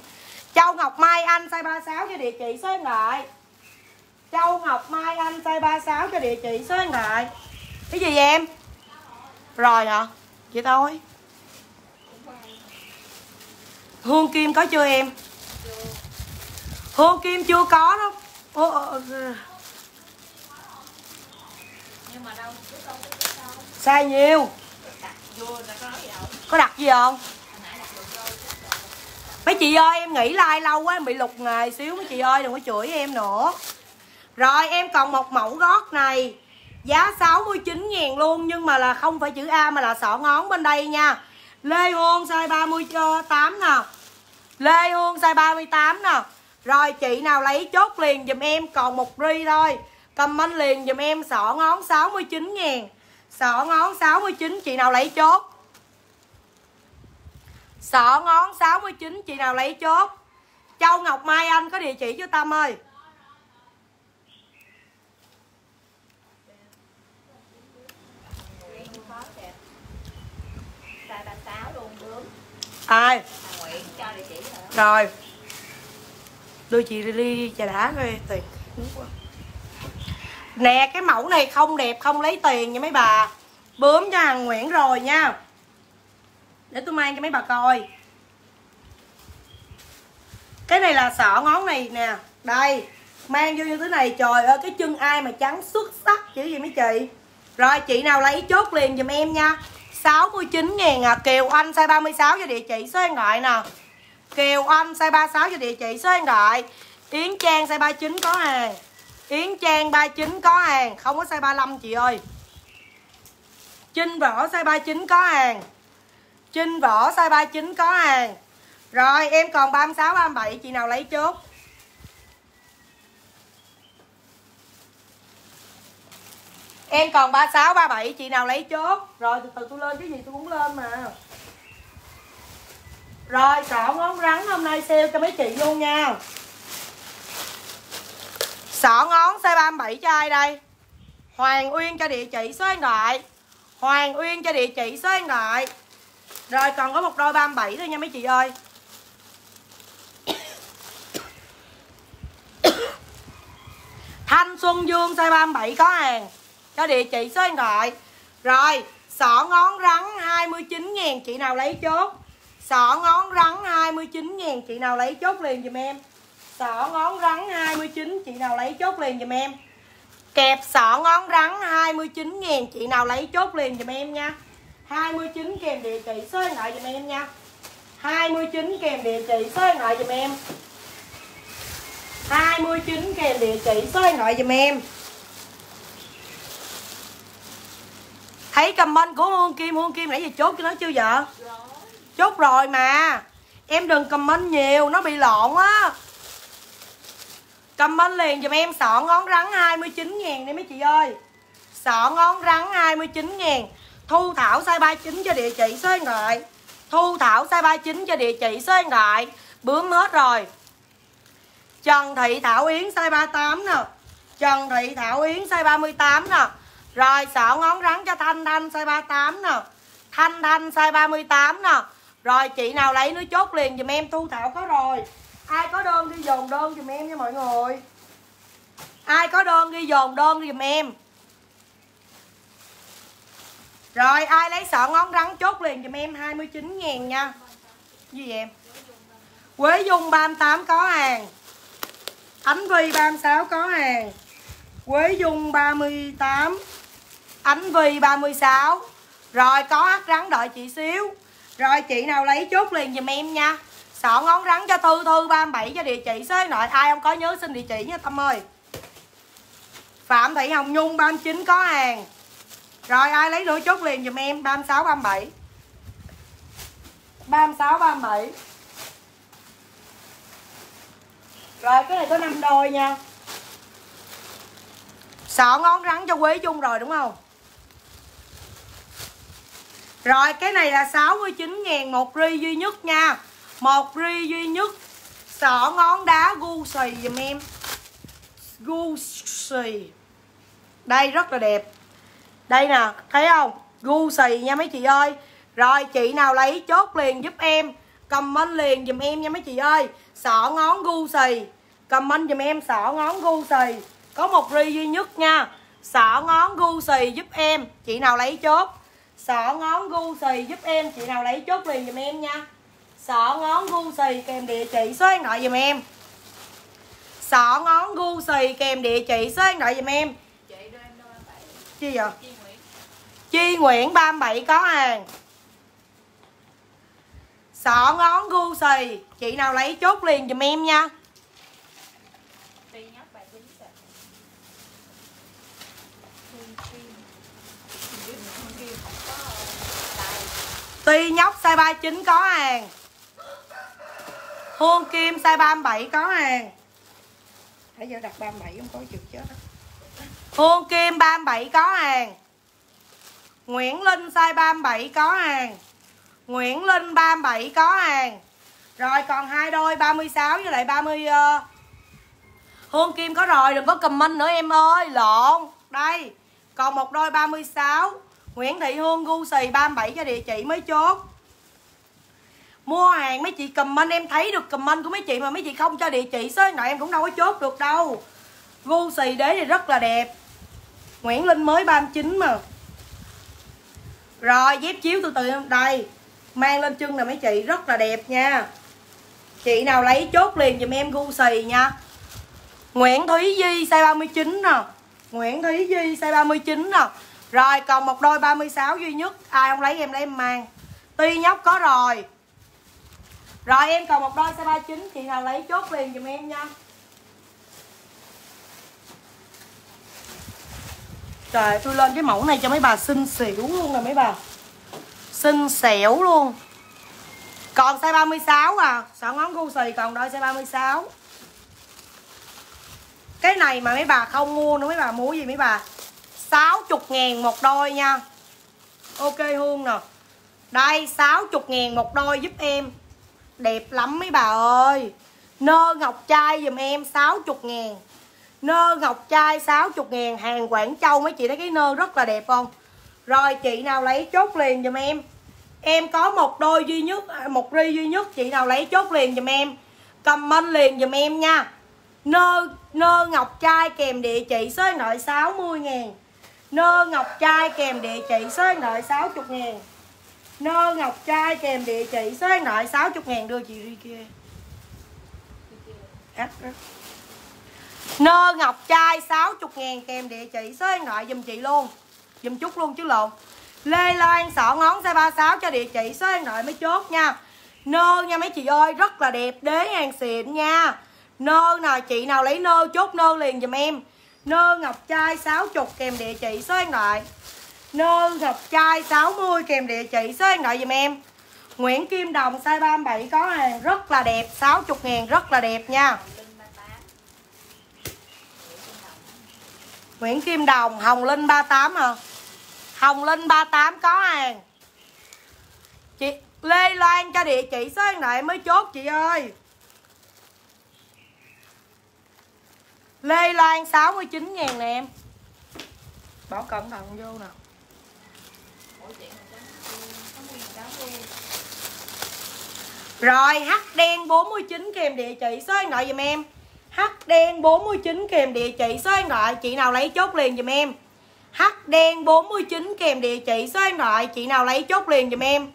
Châu Ngọc Mai Anh size 36 cho địa chỉ số điện thoại Châu Ngọc Mai Anh size 36 cho địa chỉ số điện thoại Cái gì vậy em? Rồi hả? Vậy thôi Hương Kim có chưa em? Hương Kim chưa có đâu Sai nhiều Có đặt gì không? hồi nãy đặt được rồi Mấy chị ơi, em nghỉ like lâu quá, em bị lục ngày xíu mấy chị ơi, đừng có chửi em nữa. Rồi, em còn một mẫu gót này. Giá 69 ngàn luôn, nhưng mà là không phải chữ A mà là sọ ngón bên đây nha. Lê Hương size 38 ờ, nè. Lê Hương size 38 nè. Rồi, chị nào lấy chốt liền dùm em, còn một ri thôi. Comment liền dùm em sọ ngón 69 ngàn Sọ ngón 69 chị nào lấy chốt? Sọ ngón 69 chị nào lấy chốt. Châu Ngọc Mai Anh có địa chỉ cho Tâm ơi. Ai? Rồi. Đưa chị đi đi trà đá coi tiền. Nè, cái mẫu này không đẹp, không lấy tiền nha mấy bà. Bướm cho hàng Nguyễn rồi nha. Để tôi mang cho mấy bà coi. Cái này là sọ ngón này nè. Đây, Mang vô như thế này, trời ơi, cái chân ai mà trắng xuất sắc chữ gì mấy chị? Rồi, chị nào lấy chốt liền giùm em nha. 69 ngàn à. Kiều Anh size 36 cho địa chỉ số điện thoại nè. Kiều Anh size 36 cho địa chỉ số điện thoại. Yến Trang size 39 có hàng. Yến Trang 39 có hàng. Không có size 35 chị ơi. Trinh Võ size 39 có hàng. Trinh vỏ size 39 có hàng. Rồi em còn 36, 37 Chị nào lấy chốt? Em còn 36, 37 Chị nào lấy chốt? Rồi từ từ tôi lên cái gì tôi cũng lên mà. Rồi sọ ngón rắn hôm nay sale cho mấy chị luôn nha. Sọ ngón size 37 cho ai đây? Hoàng Uyên cho địa chỉ số điện thoại. Hoàng Uyên cho địa chỉ số điện thoại. Rồi, còn có một đôi 37 thôi nha mấy chị ơi. Thanh Xuân Dương size 37 có hàng. Cho địa chỉ số điện thoại. Rồi Sọ ngón rắn 29 ngàn, Chị nào lấy chốt? Sọ ngón rắn 29 ngàn, Chị nào lấy chốt liền dùm em. Sọ ngón rắn 29 Chị nào lấy chốt liền dùm em. Kẹp sọ ngón rắn 29 ngàn, Chị nào lấy chốt liền dùm em nha. 29 kèm địa chỉ số điện thoại giùm em nha. 29 kèm địa chỉ số điện thoại giùm em. 29 kèm địa chỉ số điện thoại giùm em. Thấy comment của Hương Kim Hương Kim nãy giờ chốt cho nó chưa vợ? Chốt rồi mà. Em đừng comment nhiều, Nó bị lộn á. Comment liền giùm em sọ ngón rắn 29 ngàn đi mấy chị ơi. Sọ ngón rắn 29 ngàn. Thu Thảo size 39 cho địa chỉ số điện thoại Thu Thảo size 39 cho địa chỉ số điện thoại Bướm hết rồi. Trần Thị Thảo Yến size 38 nè. Trần Thị Thảo Yến size 38 nè. Rồi sợ ngón rắn cho Thanh Thanh size 38 nè. Thanh Thanh size 38 nè. Rồi chị nào lấy nó chốt liền dùm em, Thu Thảo có rồi. Ai có đơn đi dồn đơn dùm em nha mọi người. Ai có đơn đi dồn đơn dùm em. Rồi, ai lấy sọ ngón rắn chốt liền giùm em 29 ngàn nha. Gì vậy em? Quế Dung 38 có hàng. Ánh Vi 36 có hàng. Quế Dung 38 Ánh Vi 36 Rồi, có hắt rắn đợi chị xíu. Rồi, chị nào lấy chốt liền dùm em nha. Sọ ngón rắn cho Thư Thư 37 cho địa chỉ số nội Ai không có nhớ xin địa chỉ nha, Tâm ơi. Phạm Thị Hồng Nhung 39 có hàng. Rồi, ai lấy nữa chốt liền giùm em? 36 37 36 37 Rồi, cái này có 5 đôi nha. Sợ ngón rắn cho Quế chung rồi, đúng không? Rồi, cái này là 69 ngàn một ri duy nhất nha. Một ri duy nhất. Sọ ngón đá gu xì giùm em. Gu xì. Đây, rất là đẹp đây nè, thấy không? Gu xì nha mấy chị ơi. Rồi, chị nào lấy chốt liền giúp em. Comment liền giùm em nha mấy chị ơi. Sọ ngón gu xì. Comment giùm em sọ ngón gu xì. Có một ri duy nhất nha. Sọ ngón gu xì giúp em. Chị nào lấy chốt? Sọ ngón gu xì giúp em. Chị nào lấy chốt liền giùm em nha. Sọ ngón gu xì kèm địa chỉ số điện thoại giùm em. Sọ ngón gu xì kèm địa chỉ số điện thoại giùm em chị đưa em đâu bạn chi vậy? Chi Nguyễn 37 có hàng. Sọ ngón gu xì. Chị nào lấy chốt liền giùm em nha. Ti nhóc nhóc size 39 có hàng. Hương Kim size 37 có hàng. Nãy giờ đặt 37 không có chịu chết. đó. Hương Kim 37 có hàng. Nguyễn Linh size 37 có hàng. Nguyễn Linh 37 có hàng. Rồi còn hai đôi 36 với lại 30 uh... Ờ, Hương Kim có rồi, đừng có comment nữa em ơi, Lộn. Đây, Còn một đôi 36 Nguyễn Thị Hương gu xì 37 cho địa chỉ mới chốt. Mua hàng mấy chị comment, em thấy được comment của mấy chị mà mấy chị không cho địa chỉ số điện thoại em cũng đâu có chốt được đâu. Gu xì đế thì rất là đẹp. Nguyễn Linh mới 39 mà. Rồi, dép chiếu từ từ. Đây, Mang lên chân nè mấy chị, rất là đẹp nha. Chị nào lấy chốt liền dùm em gu xì nha. Nguyễn Thúy Di, size 39 nè. Nguyễn Thúy Di, size 39 nè. Rồi, còn một đôi 36 duy nhất. Ai không lấy em lấy em mang. Ti nhóc có rồi. Rồi, em còn một đôi size 39 Chị nào lấy chốt liền dùm em nha. Trời, tôi lên cái mẫu này cho mấy bà xinh xỉu luôn nè mấy bà. Xinh xẻo luôn. Còn size 36 à. Sợ ngón gu xì, còn đôi size 36 Cái này mà mấy bà không mua nữa, mấy bà mua gì mấy bà? 60 ngàn một đôi nha. Ok, Hương nè. Đây 60 ngàn một đôi giúp em. Đẹp lắm mấy bà ơi. Nơ ngọc trai dùm em 60 ngàn. Nơ ngọc trai 60 ngàn, Hàng Quảng Châu mấy chị thấy cái nơ rất là đẹp không? Rồi chị nào lấy chốt liền dùm em. Em có một đôi duy nhất à, Một ri duy nhất, Chị nào lấy chốt liền dùm em. Comment liền dùm em nha. Nơ nơ ngọc trai kèm địa chỉ số điện thoại 60 ngàn. Nơ ngọc trai kèm địa chỉ số điện thoại 60 ngàn. Nơ ngọc trai kèm địa chỉ số điện thoại 60 ngàn, đưa chị đi kia. Ách đó. Nơ ngọc trai 60 ngàn kèm địa chỉ số điện thoại dùm chị luôn. Dùm chút luôn chứ lộn. Lê Loan sọ ngón size 36 cho địa chỉ số điện thoại mới chốt nha. Nơ nha mấy chị ơi, rất là đẹp, đế hàng xịn nha. Nơ nào, chị nào lấy nơ chốt nơ liền dùm em. Nơ ngọc trai 60 kèm địa chỉ số điện thoại. Nơ ngọc trai 60 kèm địa chỉ số điện thoại dùm em. Nguyễn Kim Đồng, size 37 có hàng rất là đẹp 60 ngàn rất là đẹp nha Linh 38 Nguyễn Kim Đồng, Hồng Linh 38 hả? Hồng Linh 38 có hàng. Chị Lê Loan cho địa chỉ số điện thoại mới chốt, chị ơi. Lê Loan 69 ngàn nè em. Bỏ cẩn thận vô nè. Rồi, hắc đen 49 kèm địa chỉ số điện thoại giùm em. Hắc đen 49 kèm địa chỉ số điện thoại Chị nào lấy chốt liền giùm em. Hắc đen 49 kèm địa chỉ số điện thoại Chị nào lấy chốt liền giùm em.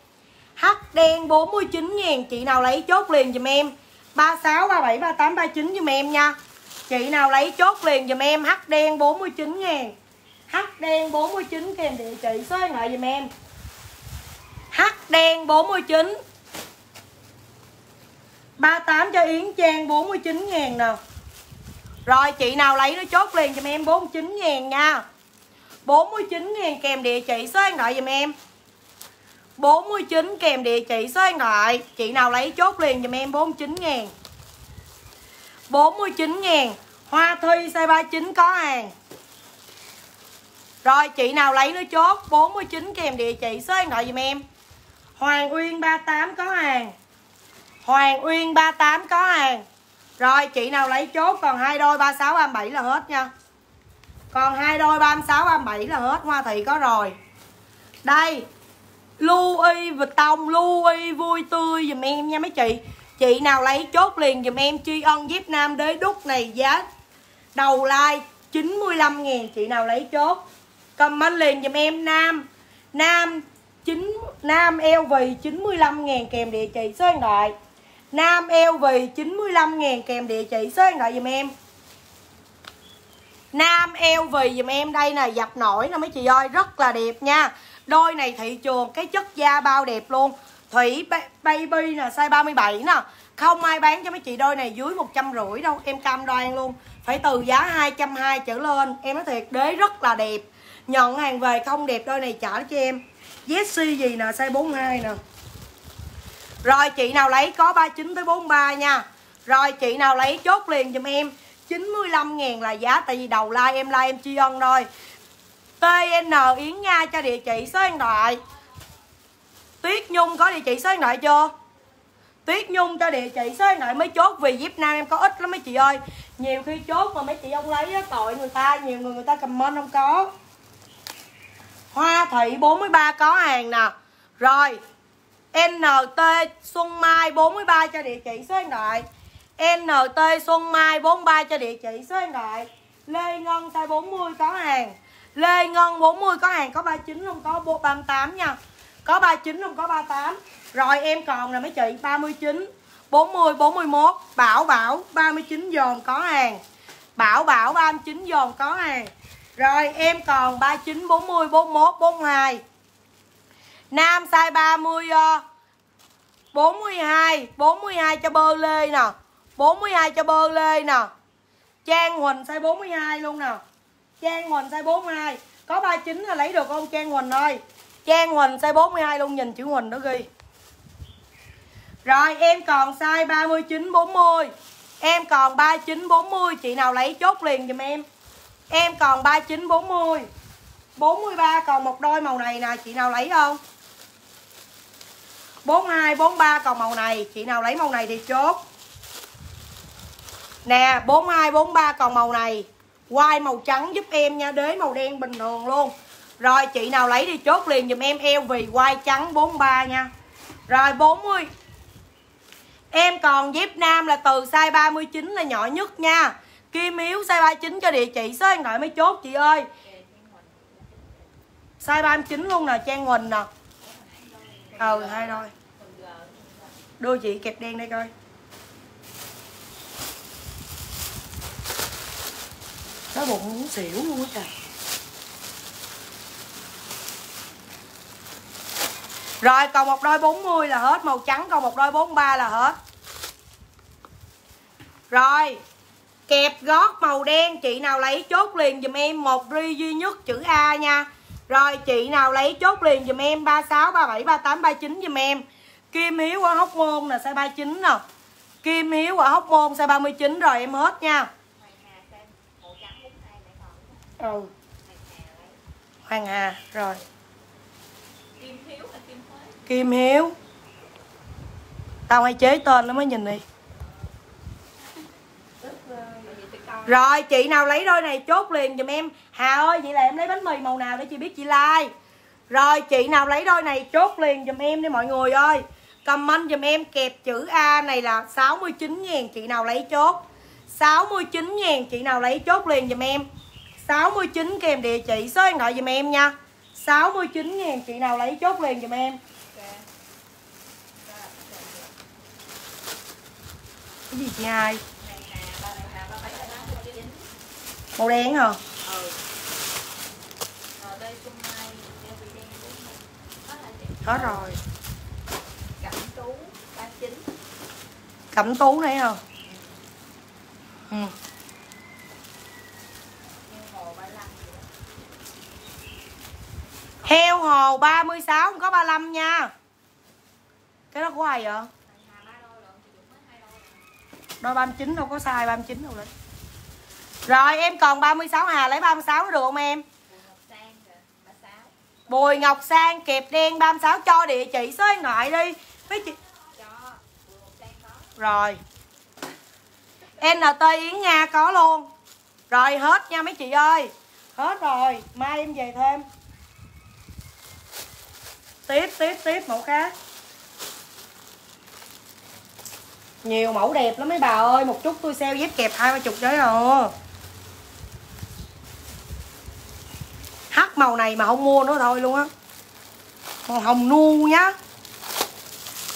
Hắc đen 49 ngàn Chị nào lấy chốt liền giùm em. 36, 37, 38, 39 giùm em nha. Chị nào lấy chốt liền giùm em hắc đen 49 ngàn. Hắc đen 49 kèm địa chỉ số điện thoại giùm em. Hắc đen 49 38 cho Yến Trang 49 ngàn nè. Rồi, chị nào lấy nó chốt liền giùm em 49 ngàn nha. 49 ngàn kèm địa chỉ số điện thoại dùm em. 49 kèm địa chỉ số điện thoại. Chị nào lấy chốt liền dùm em 49 ngàn. 49 ngàn, Hoa Thi size 39 có hàng. Rồi, chị nào lấy nó chốt 49 kèm địa chỉ số điện thoại dùm em. Hoàng Uyên 38 có hàng. Hoàng Uyên 38 có hàng. Rồi, chị nào lấy chốt, còn hai đôi 36 37 là hết nha. Còn hai đôi 36 37 là hết, hoa thị có rồi. Đây, Louis Vuitton, Louis vui tươi dùm em nha mấy chị. Chị nào lấy chốt liền dùm em, tri ân dép nam đế đúc này giá đầu like 95 000 chị nào lấy chốt, comment liền dùm em, nam nam 9 nam LV 95 000 kèm địa chỉ số điện thoại. Nam eo vì 95 ngàn kèm địa chỉ số điện thoại dùm em. Nam eo vì dùm em đây nè, dập nổi nè mấy chị ơi, rất là đẹp nha. Đôi này thị trường, cái chất da bao đẹp luôn. Thủy Baby nè, size 37 nè. Không ai bán cho mấy chị đôi này dưới 150 đâu, Em cam đoan luôn. Phải từ giá 220 trở lên, Em nói thiệt, đế rất là đẹp. Nhận hàng về không đẹp, đôi này trả cho em. Jessie gì nè, size 42 nè. Rồi chị nào lấy có 39 tới 43 nha. Rồi chị nào lấy chốt liền giùm em. 95 ngàn là giá Tại vì đầu like em like em tri ân rồi. TN Yến Nga cho địa chỉ số điện thoại. Tuyết Nhung có địa chỉ số điện thoại chưa? Tuyết Nhung cho địa chỉ số điện thoại mới chốt Vì Việt Nam em có ít lắm mấy chị ơi. Nhiều khi chốt mà mấy chị không lấy đó, tội người ta Nhiều người người ta comment không có. Hoa Thị 43 có hàng nè. Rồi NT Xuân Mai 43 cho địa chỉ số điện thoại. NT Xuân Mai 43 cho địa chỉ số điện thoại. Lê Ngân size 40 có hàng. Lê Ngân 40 có hàng, có 39 không có 38 nha. Có 39 không có 38 Rồi em còn là mấy chị? 39 40 41 Bảo Bảo 39 dồn có hàng. Bảo Bảo 39 dồn có hàng. Rồi em còn 39 40 41 42 Nam size 30 42 42 cho bơ lê nè 42 cho bơ lê nè. Trang Huỳnh size 42 luôn nè. Trang Huỳnh size 42 Có 39 là lấy được không, Trang Huỳnh ơi? Trang Huỳnh size 42 luôn, Nhìn chữ Huỳnh đó ghi. Rồi, em còn size 39 40 Em còn 39 40 Chị nào lấy chốt liền giùm em. Em còn 39 40 43 còn một đôi màu này nè, Chị nào lấy không? 42 43 còn màu này. Chị nào lấy màu này thì chốt. Nè 42 43 còn màu này. Quai màu trắng giúp em nha, Đế màu đen bình thường luôn. Rồi, chị nào lấy thì chốt liền dùm em, eo vì quai trắng 43 nha. Rồi 40 Em còn dép nam là từ size 39 là nhỏ nhất nha. Kim Hiếu size 39 cho địa chỉ số điện thoại mới chốt, chị ơi. Size 39 luôn nè, Trang Huỳnh nè. Ừ hai đôi. Đưa chị kẹp đen đây coi. Đói bụng muốn xỉu luôn á trời. Rồi còn một đôi 40 là hết Màu trắng còn một đôi 43 là hết. Rồi Kẹp gót màu đen Chị nào lấy chốt liền dùm em Một ri duy nhất chữ A nha Rồi chị nào lấy chốt liền dùm em 36, 37, 38, 39 dùm em. Kim Hiếu ở Hóc Môn nè size 39 nè. Kim Hiếu ở Hóc Môn size 39 rồi em hết nha. Ừ. Hoàng Hà rồi. Kim Hiếu Kim Hiếu. Tao hay chế tên nó mới nhìn đi Rồi, chị nào lấy đôi này chốt liền giùm em. Hà ơi, vậy là em lấy bánh mì màu nào để chị biết chị like? Rồi, chị nào lấy đôi này chốt liền giùm em đi mọi người ơi. Comment giùm em kẹp chữ A này là 69 ngàn chị nào lấy chốt? 69 ngàn chị nào lấy chốt liền giùm em. 69 kèm địa chỉ số điện thoại giùm em nha. 69 ngàn chị nào lấy chốt liền giùm em. Cái gì chị hai? Màu đen hả? Ừ. Hết Hết rồi. Cẩm tú 39 Cẩm tú này hả? Ừ. Nhưng hồ 35 gì đó. Heo hồ 36 không có 35 nha. Cái đó của ai vậy? Đôi lận chị Dũng mới hai đôi. Đôi 39 đâu có sai 39 đâu đấy rồi, em còn 36 Hà, lấy 36 có được không em? Bùi Ngọc Sang kẹp đen 36 cho địa chỉ số điện thoại đi. Mấy chị Rồi. NT Yến Nga có luôn. Rồi, hết nha mấy chị ơi. Hết rồi, mai em về thêm. Tiếp tiếp tiếp, mẫu khác. Nhiều mẫu đẹp lắm mấy bà ơi. Một chút tôi sale dép kẹp hai ba chục đấy rồi hắt màu này mà không mua nữa thôi luôn á. Màu hồng nu nhá.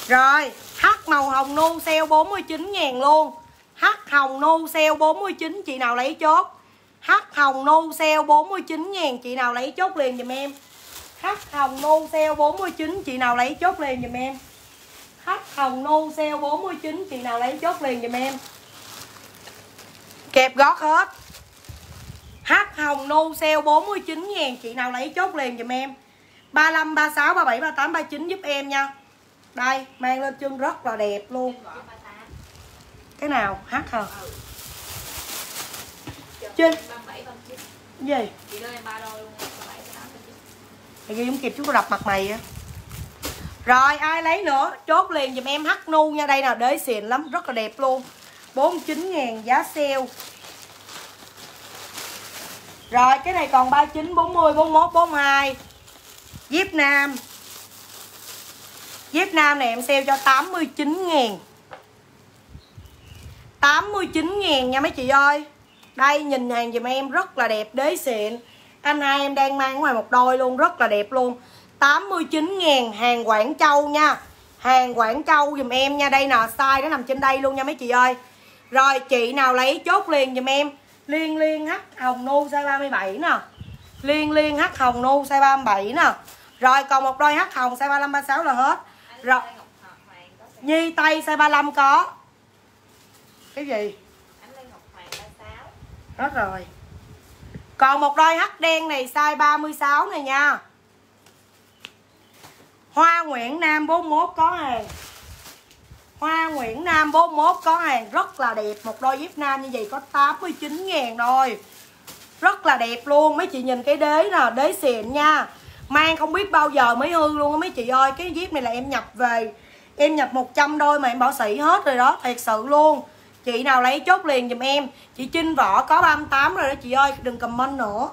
Rồi hắt màu hồng nu sale 49 ngàn luôn. Hắt hồng nu sale 49 chị nào lấy chốt? Hắt hồng nu sale 49 ngàn, chị nào lấy chốt liền dùm em. Hắt hồng nu sale 49 chị nào lấy chốt liền dùm em. Hắt hồng nu sale 49 chị nào lấy chốt liền dùm em. Kẹp gót hết hắt hồng no sale 49 ngàn. Chị nào lấy chốt liền giùm em. 35, 36, 37, 38, 39 giúp em nha. Đây, mang lên chân rất là đẹp luôn. Cái nào? Hát hả? Ừ Trên Gì? Chị em ba đôi luôn 37, 38, 39 Mày ghi không kịp chú có đập mặt mày á. Rồi ai lấy nữa? Chốt liền giùm em hắc nu nha. Đây nào đế xịn lắm Rất là đẹp luôn. 49 ngàn giá sale. Rồi cái này còn 39, 40, 41, 42 Dép nam. Dép nam này em sale cho 89 ngàn. 89 ngàn nha mấy chị ơi. Đây nhìn hàng dùm em rất là đẹp đế xịn. Anh hai em đang mang ngoài một đôi luôn Rất là đẹp luôn. 89 ngàn hàng Quảng Châu nha. Hàng Quảng Châu dùm em nha Đây nè size nó nằm trên đây luôn nha mấy chị ơi. Rồi chị nào lấy chốt liền dùm em. Liên liên hắc hồng nu size 37 nè. Liên liên hắc hồng nu size 37 nè. Rồi còn một đôi hắc hồng size 35 36 là hết. Rồi. Nhi tay size 35 có. Cái gì? Hết rồi. Còn một đôi hắc đen này size 36 này nha. Hoa Nguyễn Nam 41 có hàng. Hoa Nguyễn Nam 41 có hàng Rất là đẹp. Một đôi dép nam như vậy có 89 ngàn thôi Rất là đẹp luôn. Mấy chị nhìn cái đế nè, Đế xịn nha. Mang không biết bao giờ mới hư luôn á. Mấy chị ơi, Cái dép này là em nhập về, Em nhập 100 đôi mà em bỏ sỉ hết rồi đó Thật sự luôn. Chị nào lấy chốt liền giùm em. Chị Trinh Võ có 38 rồi đó chị ơi, Đừng comment nữa.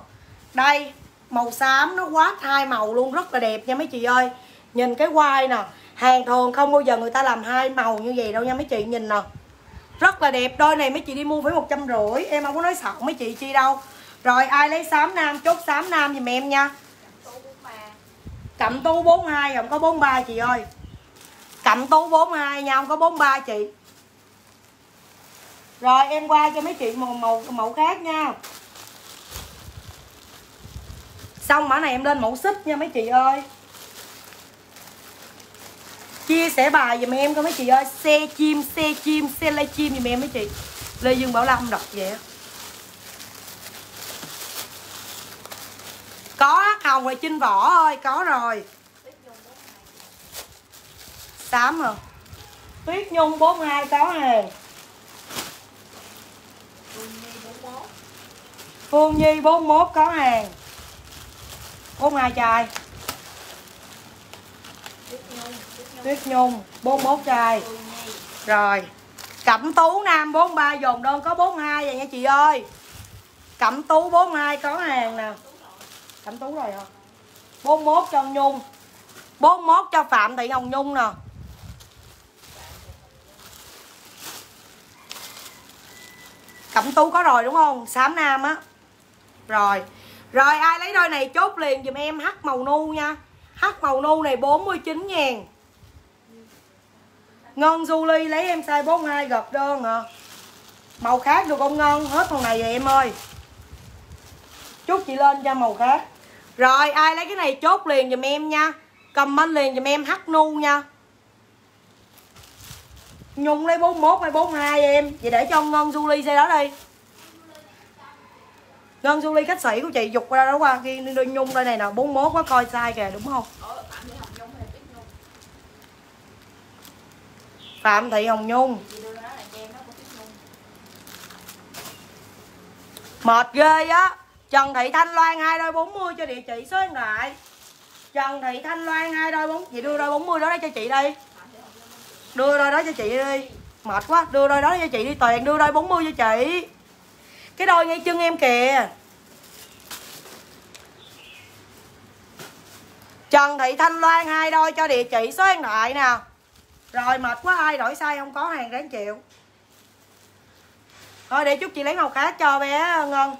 Đây, màu xám nó quá hai màu luôn, Rất là đẹp nha mấy chị ơi. Nhìn cái quai nè Hàng thường không bao giờ người ta làm hai màu như vậy đâu nha, mấy chị nhìn nè. Rất là đẹp, Đôi này mấy chị đi mua với một trăm rưỡi. Em không có nói sợ mấy chị chi đâu. Rồi, ai lấy xám nam, chốt xám nam giùm em nha. Cẩm tú 42 không có 43 chị ơi. Cẩm tú 42 nha, không có 43 chị. Rồi, em qua cho mấy chị màu màu mẫu khác nha. Xong, mã này em lên mẫu xích nha mấy chị ơi. Chia sẻ bài giùm em coi mấy chị ơi. Xe chim, xe chim, xe lay chim giùm em mấy chị. Lê Dương Bảo Lâm đọc vậy. Có hồng rồi chinh võ ơi Có rồi. Tám rồi Tuyết Nhung 42 có hàng Phương Nhi 41 có hàng 42 chai Tuyết Nhung Tuyết Nhung 41 chai Rồi, Cẩm Tú Nam 43 dồn đơn có 42 rồi nha chị ơi. Cẩm Tú 42 có hàng nè. Cẩm Tú rồi hả? 41 cho Nhung. 41 cho Phạm Thị Hồng Nhung nè. Cẩm Tú có rồi đúng không? Xám Nam á. Rồi Rồi ai lấy đôi này chốt liền dùm em hắc màu nu nha. Hắc màu nu này 49 ngàn. Ngân Julie lấy em size 42 gập đơn à Màu khác được không Ngân Hết màu này rồi em ơi. Chút chị lên cho màu khác. Rồi, ai lấy cái này chốt liền dùm em nha. Comment liền dùm em, hắc nu nha. Nhung lấy 41 hay 42 em? Vậy để cho Ngân Julie xe đó đi. Ngân Julie khách sĩ của chị dục ra đó qua. Khi Nhung đây này nè 41 có coi sai kìa, đúng không? Phạm Thị Hồng Nhung. Mệt ghê á. Trần Thị Thanh Loan hai đôi 40 cho địa chỉ số điện thoại. Trần Thị Thanh Loan hai đôi 40 Chị đưa đôi 40 đó, đó cho chị đi. Đưa đôi đó cho chị đi. Mệt quá, đưa đôi đó cho chị đi Toàn đưa đôi 40 cho chị. Cái đôi ngay chân em kìa. Trần Thị Thanh Loan hai đôi cho địa chỉ số điện thoại nè. Rồi, mệt quá, ai đổi size không có hàng đáng chịu. Thôi, để chút chị lấy màu khác cho bé Ngân.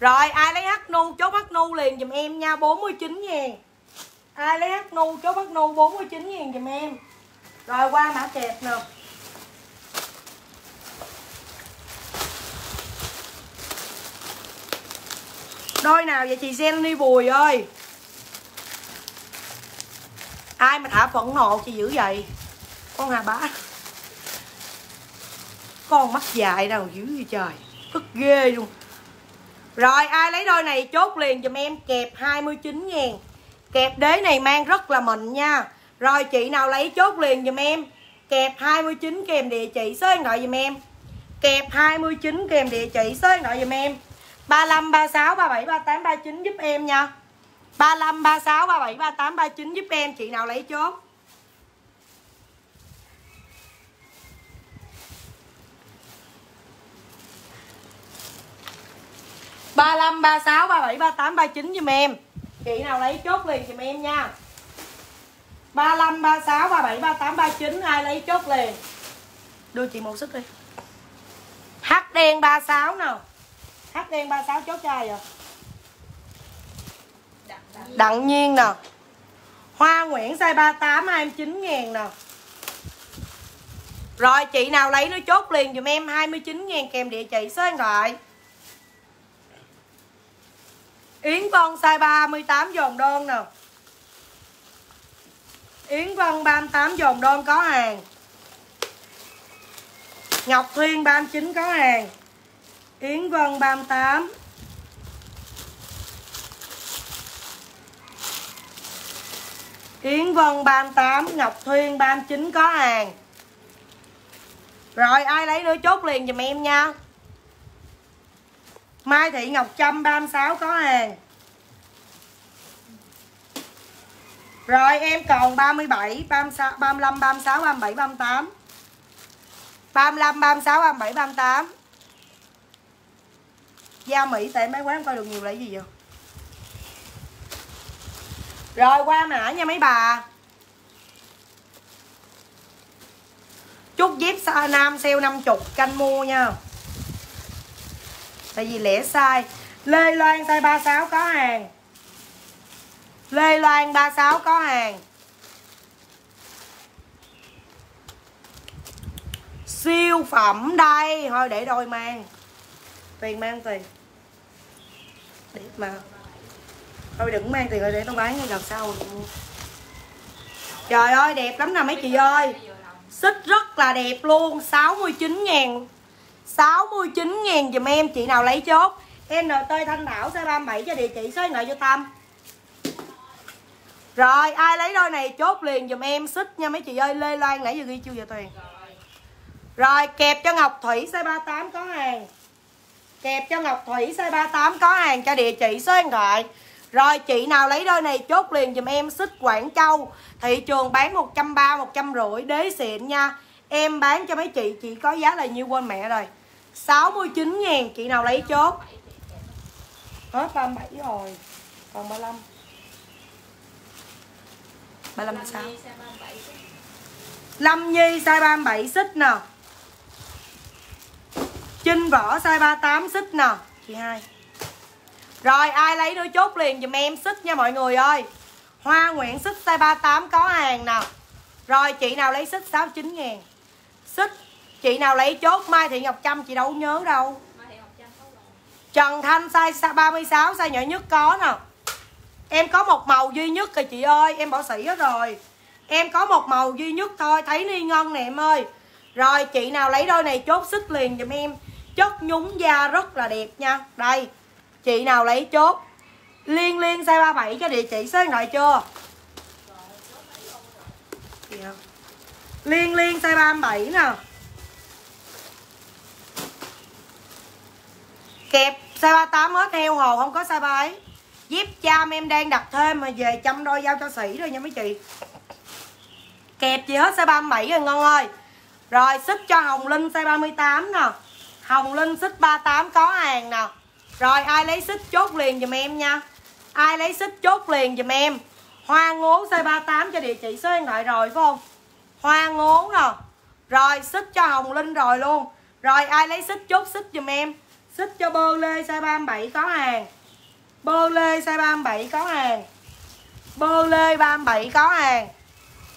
Rồi, ai lấy hắc nu, chốt hắc nu liền dùm em nha 49 ngàn. Ai lấy hắc nu, chốt hắc nu 49 ngàn dùm em. Rồi, qua mã kẹp nè. Đôi nào vậy chị Jenny Bùi ơi? Ai mà thả phẫn nộ chị dữ vậy? Con Hà Bá. Con mắt dài nào dữ vậy trời. Rất ghê luôn. Rồi, ai lấy đôi này chốt liền giùm em. Kẹp 29 ngàn. Kẹp đế này mang rất là mịn nha. Rồi, chị nào lấy chốt liền giùm em. Kẹp 29 kèm địa chỉ số điện thoại giùm em. Kẹp 29 kèm địa chỉ số điện thoại giùm em. 35 36 37 38 39 giúp em nha. 35 36 37 38 39 giúp em. Chị nào lấy chốt. ba năm ba sáu, ba bảy, ba tám, ba chín giùm em. Chị nào lấy chốt liền giùm em nha. ba năm ba sáu, ba bảy, ba tám, ba chín, ai lấy chốt liền? Đưa chị một sức đi. Hắc đen ba sáu nào. Hắc đen ba sáu chốt cho ai vậy? Đặng, Nhiên nè. Hoa Nguyễn size 38 29 ngàn nè. Rồi chị nào lấy nó chốt liền dùm em 29 ngàn kèm địa chỉ số điện thoại. Yến Vân size 38 dồn đơn nè. Yến Vân 38 dồn đơn có hàng. Ngọc Thuyên 39 có hàng. Yến Vân 38 Yến Vân 38 Ngọc Thuyên 39 có hàng Rồi ai lấy nữa chốt liền dùm em nha Mai Thị Ngọc Trâm 36 có hàng Rồi em còn 37 36, 35 36 37 38 35 36 37 38 Gia Mỹ tại mấy quán coi được nhiều là gì vậy rồi, qua mã nha mấy bà. Chút dép nam sale 50 canh mua nha. Tại vì lẻ sai Lê Loan size 36 có hàng. Lê Loan 36 có hàng. Siêu phẩm đây. Thôi để đôi mang. Tiền mang tiền. Đẹp mà thôi đừng mang tiền rồi để tao bán ngay lần sau. Trời ơi, đẹp lắm nè mấy chị ơi. Xích rất là đẹp luôn 69 ngàn. 69 ngàn dùm em, chị nào lấy chốt. NT Thanh Thảo C37 cho địa chỉ số điện thoại cho Tâm. Rồi, ai lấy đôi này chốt liền dùm em, xích nha mấy chị ơi, Lê Loan nãy giờ ghi chưa vậy Tuyền rồi, kẹp cho Ngọc Thủy C38 có hàng. Kẹp cho Ngọc Thủy C38 có hàng cho địa chỉ số điện thoại rồi chị nào lấy đôi này chốt liền dùm em xích Quảng Châu. Thị trường bán 130, 150 đế xịn nha. Em bán cho mấy chị, chị có giá là nhiêu quên mẹ rồi. 69 ngàn chị nào lấy chốt? Hết 37 rồi Còn 35 35 sao? Lâm Nhi size 37 xích nè. Trinh Võ size 38 xích nè. Chị hai rồi ai lấy đứa chốt liền dùm em xích nha mọi người ơi. Hoa Nguyễn xích size 38 có hàng nào? Rồi chị nào lấy xích 69 ngàn? Xích Chị nào lấy chốt? Mai Thị Ngọc Trâm chị đâu nhớ đâu. Trần Thanh size 36 size nhỏ nhất có nè. Em có một màu duy nhất kìa chị ơi Em bỏ sỉ hết rồi. Em có một màu duy nhất thôi Thấy ni ngân nè em ơi. Rồi chị nào lấy đôi này chốt xích liền dùm em. Chất nhúng da rất là đẹp nha. Đây Chị nào lấy chốt? Liên liên size 37 cho địa chỉ số điện thoại chưa dạ. Liên liên size 37 nè. Kẹp size 38 hết heo hồ, không có size 37 Dép cham em đang đặt thêm mà về trăm đôi giao cho sĩ rồi nha mấy chị. Kẹp gì hết size 37 rồi ngon ơi. Rồi, xích cho Hồng Linh size 38 nè. Hồng Linh xích 38 có hàng nè rồi, ai lấy xích chốt liền dùm em nha Ai lấy xích chốt liền dùm em Hoa ngố c 38 cho địa chỉ số điện thoại rồi, phải không? Hoa ngố nè. Rồi, xích cho Hồng Linh rồi luôn. Rồi, ai lấy xích chốt xích dùm em. Xích cho bơ lê c 37 có hàng. Bơ lê c 37 có hàng. Bơ lê 37 có hàng.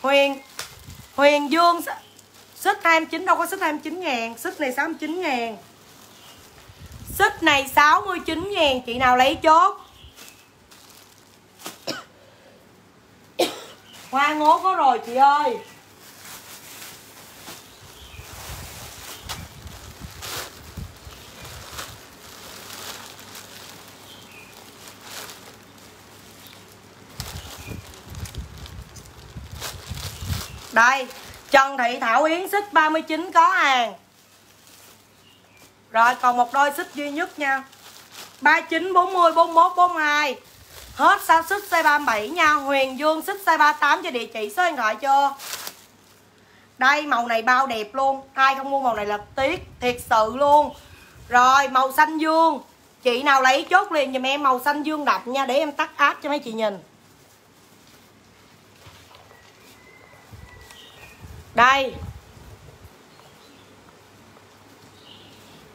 Huyền Huyền Dương, xích 29 đâu có xích 29 ngàn Xích này 69 ngàn Xích này 69 ngàn, Chị nào lấy chốt. Hoa ngố có rồi, chị ơi. Đây, Trần Thị Thảo Yến, xích 39 có hàng. Rồi còn một đôi xích duy nhất nha. 39, 40, 41, 42 Hết sao xích size 37 nha. Huyền Dương xích size 38 cho địa chỉ số điện thoại chưa? Đây màu này bao đẹp luôn. Ai không mua màu này là tiếc Thiệt sự luôn. Rồi màu xanh dương. Chị nào lấy chốt liền giùm em màu xanh dương đậm nha. Để em tắt áp cho mấy chị nhìn. Đây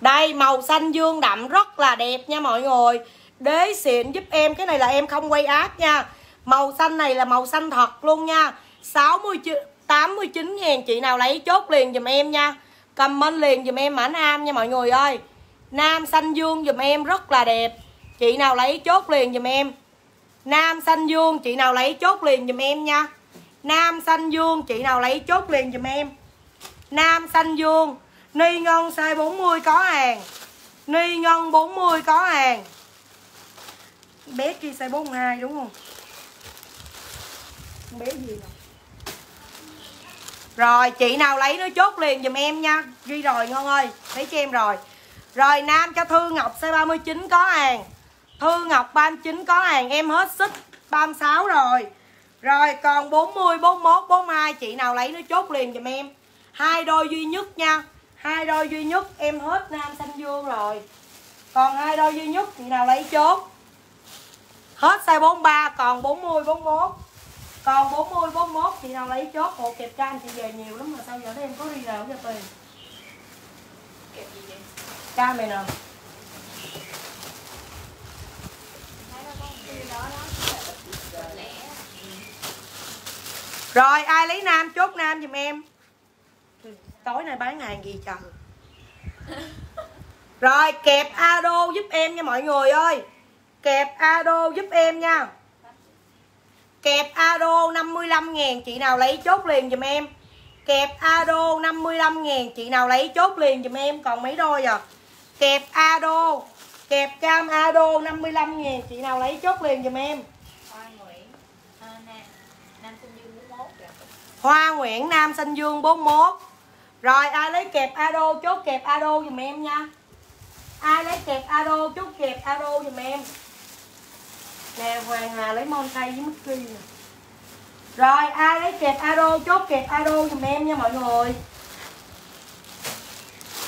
đây, màu xanh dương đậm rất là đẹp nha mọi người. Đế xịn giúp em. Cái này là em không quay ác nha. Màu xanh này là màu xanh thật luôn nha. 60 89 ngàn, chị nào lấy chốt liền dùm em nha. Comment liền dùm em mã nam nha mọi người ơi. Nam xanh dương dùm em rất là đẹp. Chị nào lấy chốt liền dùm em. Nam xanh dương, chị nào lấy chốt liền dùm em nha. Nam xanh dương, Chị nào lấy chốt liền dùm em. Nam xanh dương Ni ngân size 40 có hàng. Ni ngân 40 có hàng. Bé kia size 42 đúng không? Bé gì nè? Rồi chị nào lấy nó chốt liền dùm em nha. Ghi rồi ngon ơi. Lấy cho em rồi. Rồi Nam cho Thư Ngọc size 39 có hàng. Thư Ngọc 39 có hàng Em hết xích. 36 rồi. Rồi còn 40, 41, 42 Chị nào lấy nó chốt liền dùm em. Hai đôi duy nhất nha hai đôi duy nhất em hết nam xanh dương rồi. Còn hai đôi duy nhất chị nào lấy chốt? Hết size 43 còn 40, 41 Còn 40, 41 chị nào lấy chốt? Ồ kẹp cam chị về nhiều lắm mà sao giờ thấy em có đi nào cho tiền? Kẹp gì vậy? Này nè Rồi ai lấy nam? Chốt nam giùm em Tối nay bán hàng gì trời? Rồi kẹp ado giúp em nha mọi người ơi. Kẹp ado giúp em nha. Kẹp ado 55 ngàn Chị nào lấy chốt liền giùm em. Kẹp ado 55 ngàn Chị nào lấy chốt liền giùm em Còn mấy đôi à? Kẹp ado Kẹp cam ado 55 ngàn Chị nào lấy chốt liền giùm em. Hoa Nguyễn à, Nam Nam Sinh Dương 41 rồi Hoa Nguyễn Nam Xanh Dương 41 rồi, ai lấy kẹp ado chốt kẹp ado giùm em nha. Ai lấy kẹp ado chốt kẹp ado giùm em. Nè, Hoàng Hà lấy mon tay với Mickey nè. Rồi, ai lấy kẹp ado chốt kẹp ado giùm em nha mọi người.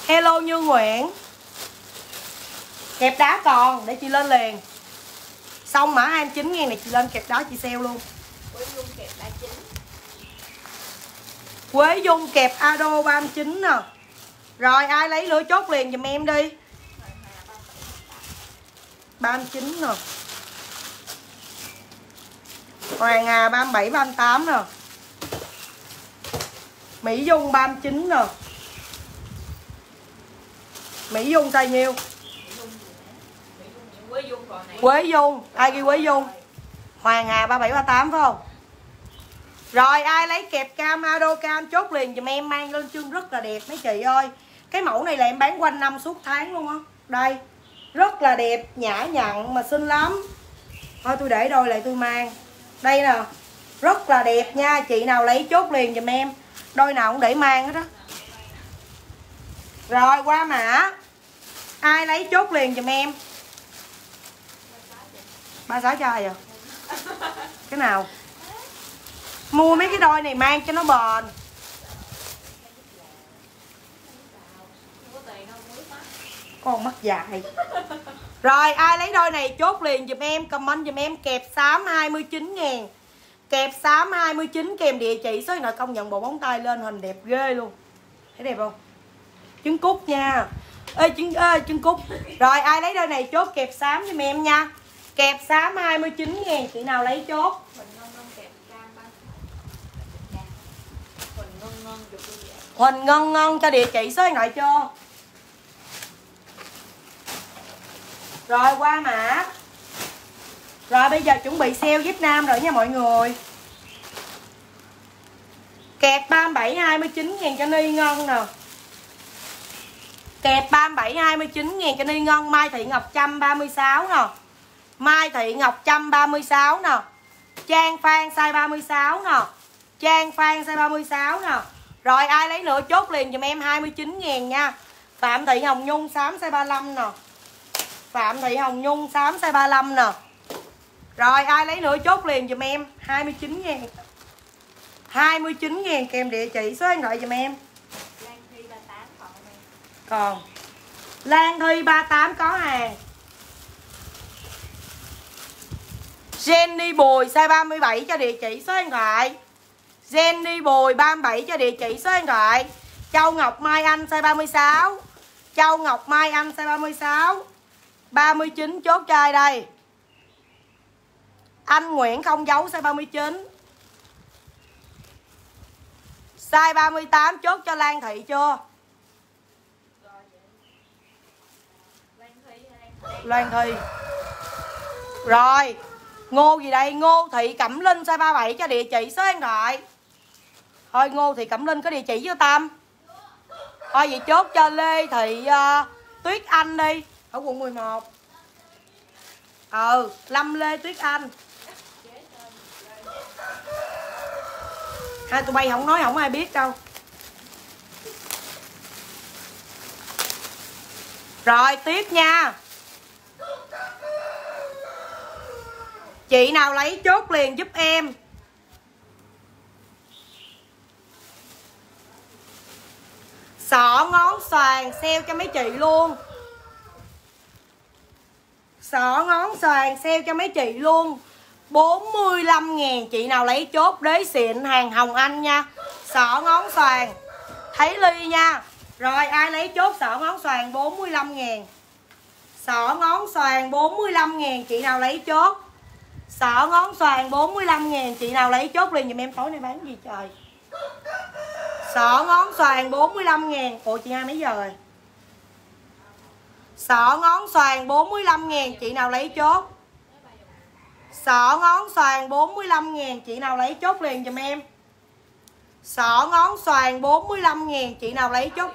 Hello Như Nguyễn. Kẹp đá còn để chị lên liền. Xong mã 29 ngàn này chị lên kẹp đá chị sale luôn. Với Dung kẹp 39 Quế Dung kẹp Ado 39 nè Rồi ai lấy lửa chốt liền giùm em đi Hoàng Hà 39 nè Hoàng Hà 37, 38 nè Mỹ Dung 39 nè Mỹ Dung size nhiêu? Quế Dung Quế Dung, ai ghi Quế Dung? Hoàng Hà 37, 38 phải không? Rồi ai lấy kẹp cam Ado cam chốt liền dùm em mang lên chương rất là đẹp mấy chị ơi. Cái mẫu này là em bán quanh năm suốt tháng luôn á. Đây Rất là đẹp, nhã nhặn mà xinh lắm. Thôi tôi để đôi lại tôi mang. Đây nè Rất là đẹp nha Chị nào lấy chốt liền dùm em. Đôi nào cũng để mang hết đó Rồi qua mã. Ai lấy chốt liền dùm em? Ba sáu chai à? Cái nào? Mua mấy cái đôi này mang cho nó bền. Con mắt dài. Rồi ai lấy đôi này chốt liền giùm em comment giùm em kẹp xám 29 ngàn. Kẹp xám 29 kèm địa chỉ số điện thoại công nhận bộ bóng tay lên hình đẹp ghê luôn. Thấy đẹp không? Trứng cút nha. Ê trứng, ê, trứng cút. Rồi ai lấy đôi này chốt kẹp xám cho em nha. Kẹp xám 29 ngàn Chị nào lấy chốt Huỳnh Ngân Ngân kẹp cam ba Dạ. Huỳnh Ngân Ngân chụp đi vậy Huỳnh Ngân Ngân cho địa chỉ số điện thoại cho Rồi, qua mã. Rồi, bây giờ chuẩn bị sale Việt Nam rồi nha mọi người. Kẹp 37 29 ngàn cho Ni Ngân nè. Kẹp 37 29 ngàn cho Ni Ngân Mai Thị Ngọc 136 nè. Mai Thị Ngọc 136 nè. Trang Phan size 36 nè. Trang Phan size 36 nè. Rồi ai lấy nữa chốt liền giùm em 29 ngàn nha. Phạm Thị Hồng Nhung xám size 35 nè. Phạm Thị Hồng Nhung xám size 35 nè. Rồi ai lấy nữa chốt liền giùm em 29 ngàn 29 ngàn kèm địa chỉ số điện thoại giùm em. Lan Thi 38 còn này Còn Lan Thi 38 có hàng. Jenny Bùi size 37 cho địa chỉ số điện thoại Jenny Bùi 37 cho địa chỉ số điện thoại. Châu Ngọc Mai Anh, size 36 Châu Ngọc Mai Anh, size 36 39 chốt trai đây. Anh Nguyễn không giấu, size 39 Size 38 chốt cho Lan Thị chưa? Loan Thi Rồi, Ngô gì đây? Ngô Thị Cẩm Linh, size 37 cho địa chỉ số điện thoại. Thôi Ngô Thị Cẩm Linh có địa chỉ với Tam. Thôi vậy chốt cho Lê Thị uh, à, Tuyết Anh đi. Ở quận 11 Ừ Lâm Lê Tuyết Anh. Hai tụi bay không nói không ai biết đâu. Rồi tiếp nha. Chị nào lấy chốt liền giúp em. Sọ ngón xoàn sale cho mấy chị luôn. Sọ ngón xoàn sale cho mấy chị luôn. 45 ngàn Chị nào lấy chốt đế xịn hàng Hồng Anh nha. Sọ ngón xoàn. Thấy ly nha. Rồi, ai lấy chốt sọ ngón xoàn 45 ngàn? Sọ ngón xoàn 45 ngàn Chị nào lấy chốt? Sọ ngón xoàn 45 ngàn Chị nào lấy chốt liền dùm em tối nay bán gì trời? Sọ ngón xoàn 45 ngàn. Ủa, chị hai mấy giờ rồi? Sọ ngón xoàn 45 ngàn, Chị nào lấy chốt? Sọ ngón xoàn 45 ngàn, Chị nào lấy chốt liền giùm em? Sọ ngón xoàn 45 ngàn, Chị nào lấy chốt?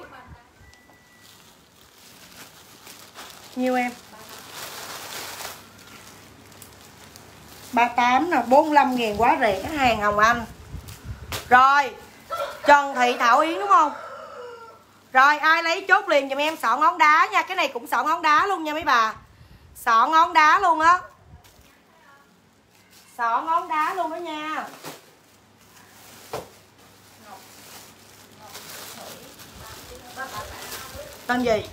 Nhiêu em? 38 nè 45 ngàn, quá rẻ, hàng Hồng Anh. Rồi Trần Thị Thảo Yến đúng không? Rồi, ai lấy chốt liền giùm em? Sọ ngón đá nha, Cái này cũng sọ ngón đá luôn nha mấy bà. Sọ ngón đá luôn á. Sọ ngón đá luôn đó nha. Tên gì?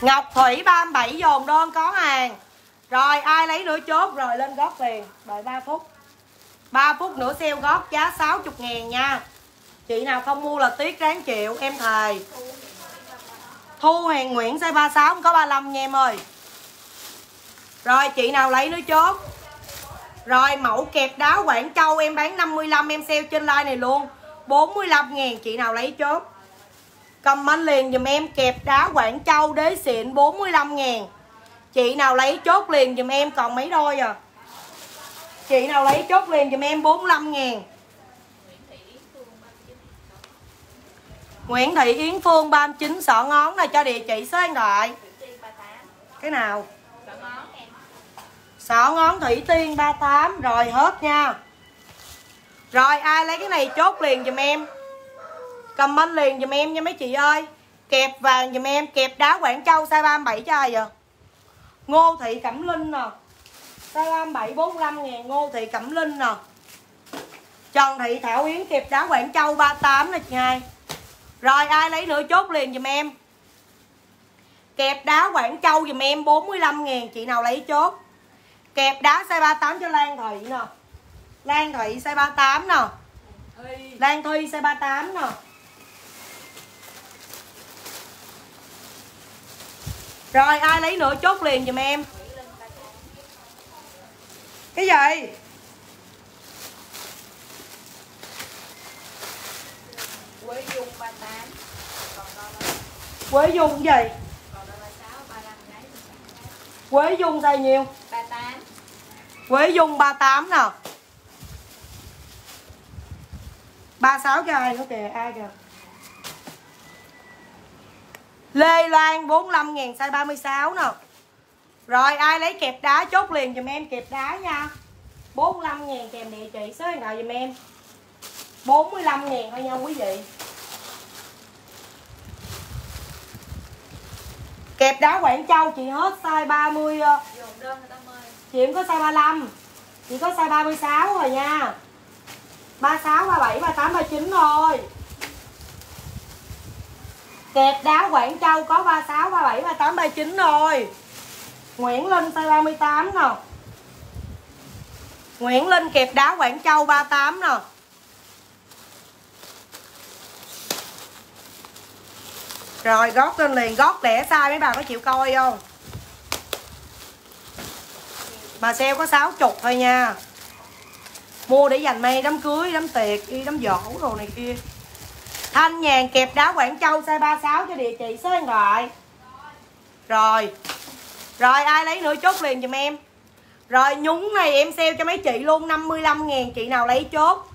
Ngọc Thủy 37 dồn đơn có hàng. Rồi, ai lấy nữa chốt? Rồi, lên góp tiền Đợi 3 phút. 3 phút nữa sale góp giá 60 ngàn nha. Chị nào không mua là tiếc ráng chịu, em thề. Thu Huyền Nguyễn size 36 không có 35 nha em ơi. Rồi, chị nào lấy nữa chốt. Rồi, mẫu kẹp đá Quảng Châu em bán 55 em sale trên like này luôn. 45 ngàn, chị nào lấy chốt. Comment liền dùm em, kẹp đá Quảng Châu đế xịn 45 ngàn. Chị nào lấy chốt liền dùm em, còn mấy đôi à? Chị nào lấy chốt liền dùm em 45 ngàn. Nguyễn Thị Yến Phương 39 sọ ngón này, cho địa chỉ số điện thoại. Cái nào? Sọ ngón Thủy Tiên 38 Rồi hết nha. Rồi, ai lấy cái này chốt liền dùm em. Comment liền dùm em nha mấy chị ơi. Kẹp vàng dùm em, Kẹp đá Quảng Châu, size 37 cho ai vậy? Ngô Thị Cẩm Linh nè. Size 37 45 ngàn, Ngô Thị Cẩm Linh nè. Trần Thị Thảo Yến kẹp đá Quảng Châu 38 nè chị hai. Rồi ai lấy nữa chốt liền dùm em. Kẹp đá Quảng Châu dùm em 45 ngàn, Chị nào lấy chốt. Kẹp đá size 38 cho Lan Thị nè. Lan Thụy size 38 nè. Lan Thuy size 38 nè. Rồi ai lấy nữa chốt liền dùm em. Cái gì? Quế Dung 38 Còn là Quế Dung gì? Còn đâu là 6, 35 gái Quế Dung size nhiêu? 38 Quế Dung 38 nè 36 cho ai nữa kìa, ai kìa? Lê Loan 45 ngàn size 36 nè Rồi ai lấy kẹp đá chốt liền giùm em kẹp đá nha. 45 ngàn kèm địa chỉ số điện thoại giùm em. 45 ngàn thôi nha quý vị Kẹp đá Quảng Châu chị hết size 30 Chị em có size 35 Chị có size 36 rồi nha 36, 37, 38, 39 thôi Kẹp đá Quảng Châu có 36, 37, 38, 39 rồi Nguyễn Linh size 38 nè Nguyễn Linh kẹp đá Quảng Châu 38 nè Rồi gót lên liền Gót lẻ sai mấy bà có chịu coi không? Mà sale có 60 thôi nha. Mua để dành may đám cưới, đám tiệc, đi đám dỗ đồ này kia. Thanh nhàn kẹp đá Quảng Châu size 36 cho địa chỉ số điện thoại. Rồi. Rồi ai lấy nữa chốt liền giùm em. Rồi nhúng này em sale cho mấy chị luôn 55 ngàn chị nào lấy chốt?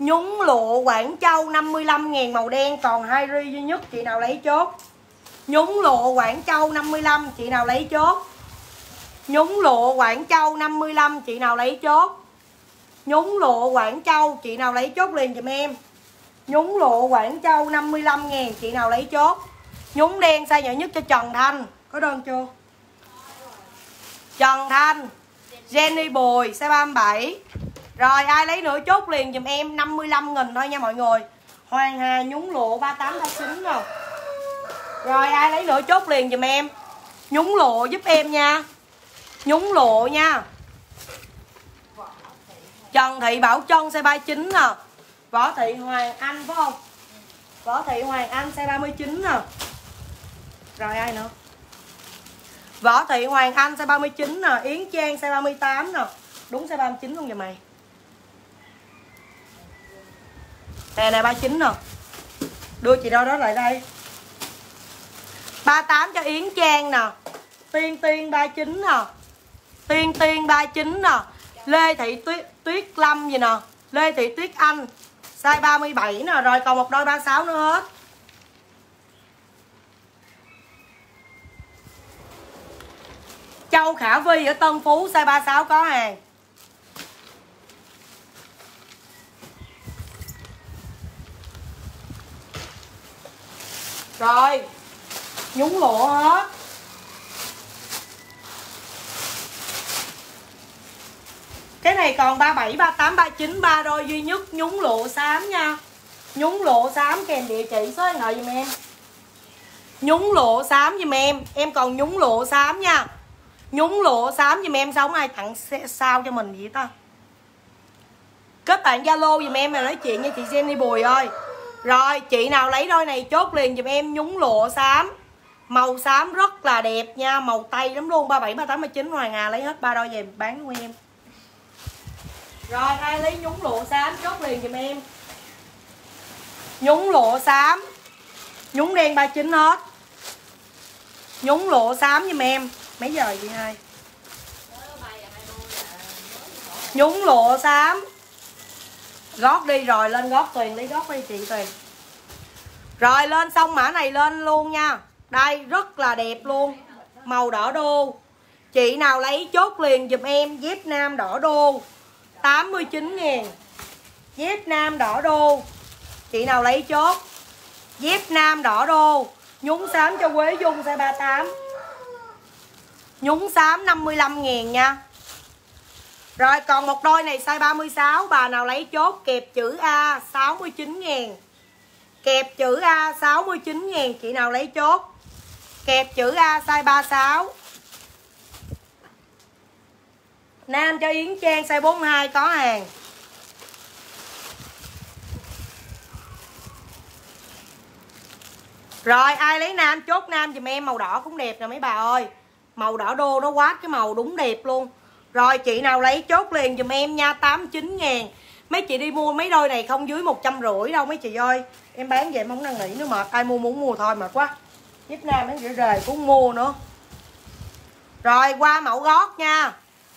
Nhúng lụa Quảng Châu 55 ngàn màu đen, còn hai ri duy nhất, chị nào lấy chốt? Nhúng lụa Quảng Châu 55 chị nào lấy chốt? Nhúng lụa Quảng Châu 55 chị nào lấy chốt? Nhúng lụa Quảng Châu, chị nào lấy chốt liền dùm em. Nhúng lụa Quảng Châu 55 ngàn chị nào lấy chốt? Nhúng đen size nhỏ nhất cho Trần Thanh. Có đơn chưa? Trần Thanh. Jenny Bùi, size 37 rồi, ai lấy nữa chốt liền giùm em 55 nghìn thôi nha mọi người. Hoàng Hà, nhúng lụa 38 39 rồi Rồi, ai lấy nữa chốt liền giùm em? Nhúng lụa giúp em nha. Nhúng lụa nha. Trần Thị Bảo Trân xe 39 nè. Võ Thị Hoàng Anh, phải không? Võ Thị Hoàng Anh xe 39 nè. Rồi, ai nữa? Võ Thị Hoàng Anh xe 39 nè. Yến Trang xe 38 nè. Đúng xe 39 luôn vậy mày. Nè này 39 nè. Đưa chị đâu đó lại đây. 38 cho Yến Trang nè. Tiên Tiên 39 nè. Tiên Tiên 39 nè. Lê Thị Tuyết Tuyết Lâm gì nè. Lê Thị Tuyết Anh. Size 37 nè. Rồi còn một đôi 36 nữa hết. Châu Khả Vi ở Tân Phú, Size 36 có hàng. Rồi. Nhúng lụa hết. Cái này còn 37, 38, 39 ba đôi duy nhất. Nhúng lụa xám nha. Nhúng lụa xám kèm địa chỉ số điện thoại giùm em. Nhúng lụa xám giùm em. Em còn nhúng lụa xám nha. Nhúng lụa xám giùm em Xong ai tặng sao cho mình vậy ta? Kết bạn Zalo giùm em mà nói chuyện với chị Jenny Bùi ơi. Rồi chị nào lấy đôi này chốt liền giùm em Nhúng lụa xám. Màu xám rất là đẹp nha Màu tây lắm luôn 37, 38, 39 Hoàng Hà lấy hết ba đôi về bán luôn em. Rồi ai lấy nhúng lụa xám chốt liền giùm em. Nhúng lụa xám. Nhúng đen 39 hết. Nhúng lụa xám giùm em. Mấy giờ vậy hai? Nhúng lụa xám. Gót đi, rồi lên gót Tuyền lấy gót đi chị Tuyền Rồi lên xong mã này lên luôn nha. Đây, rất là đẹp luôn. Màu đỏ đô. Chị nào lấy chốt liền giùm em Dép nam đỏ đô. 89 ngàn. Dép nam đỏ đô. Chị nào lấy chốt? Dép nam đỏ đô. Nhúng xám cho Quế Dung size 38 Nhúng xám 55 ngàn nha. Rồi, còn một đôi này, size 36 Bà nào lấy chốt, kẹp chữ A 69 ngàn. Kẹp chữ A 69 ngàn. Chị nào lấy chốt, Kẹp chữ A, size 36 Nam cho Yến Trang, size 42 có hàng. Rồi, ai lấy nam? Chốt nam dùm em, Màu đỏ cũng đẹp nè mấy bà ơi. Màu đỏ đô, nó quá cái màu đúng đẹp luôn rồi, chị nào lấy chốt liền dùm em nha 89 ngàn. Mấy chị đi mua mấy đôi này không dưới một trăm rưỡi đâu mấy chị ơi. Em bán vậy em không năn nỉ nữa mệt ai mua muốn mua thôi mệt quá. Giúp nam nó rửa rề cũng mua nữa. Rồi, qua mẫu gót nha.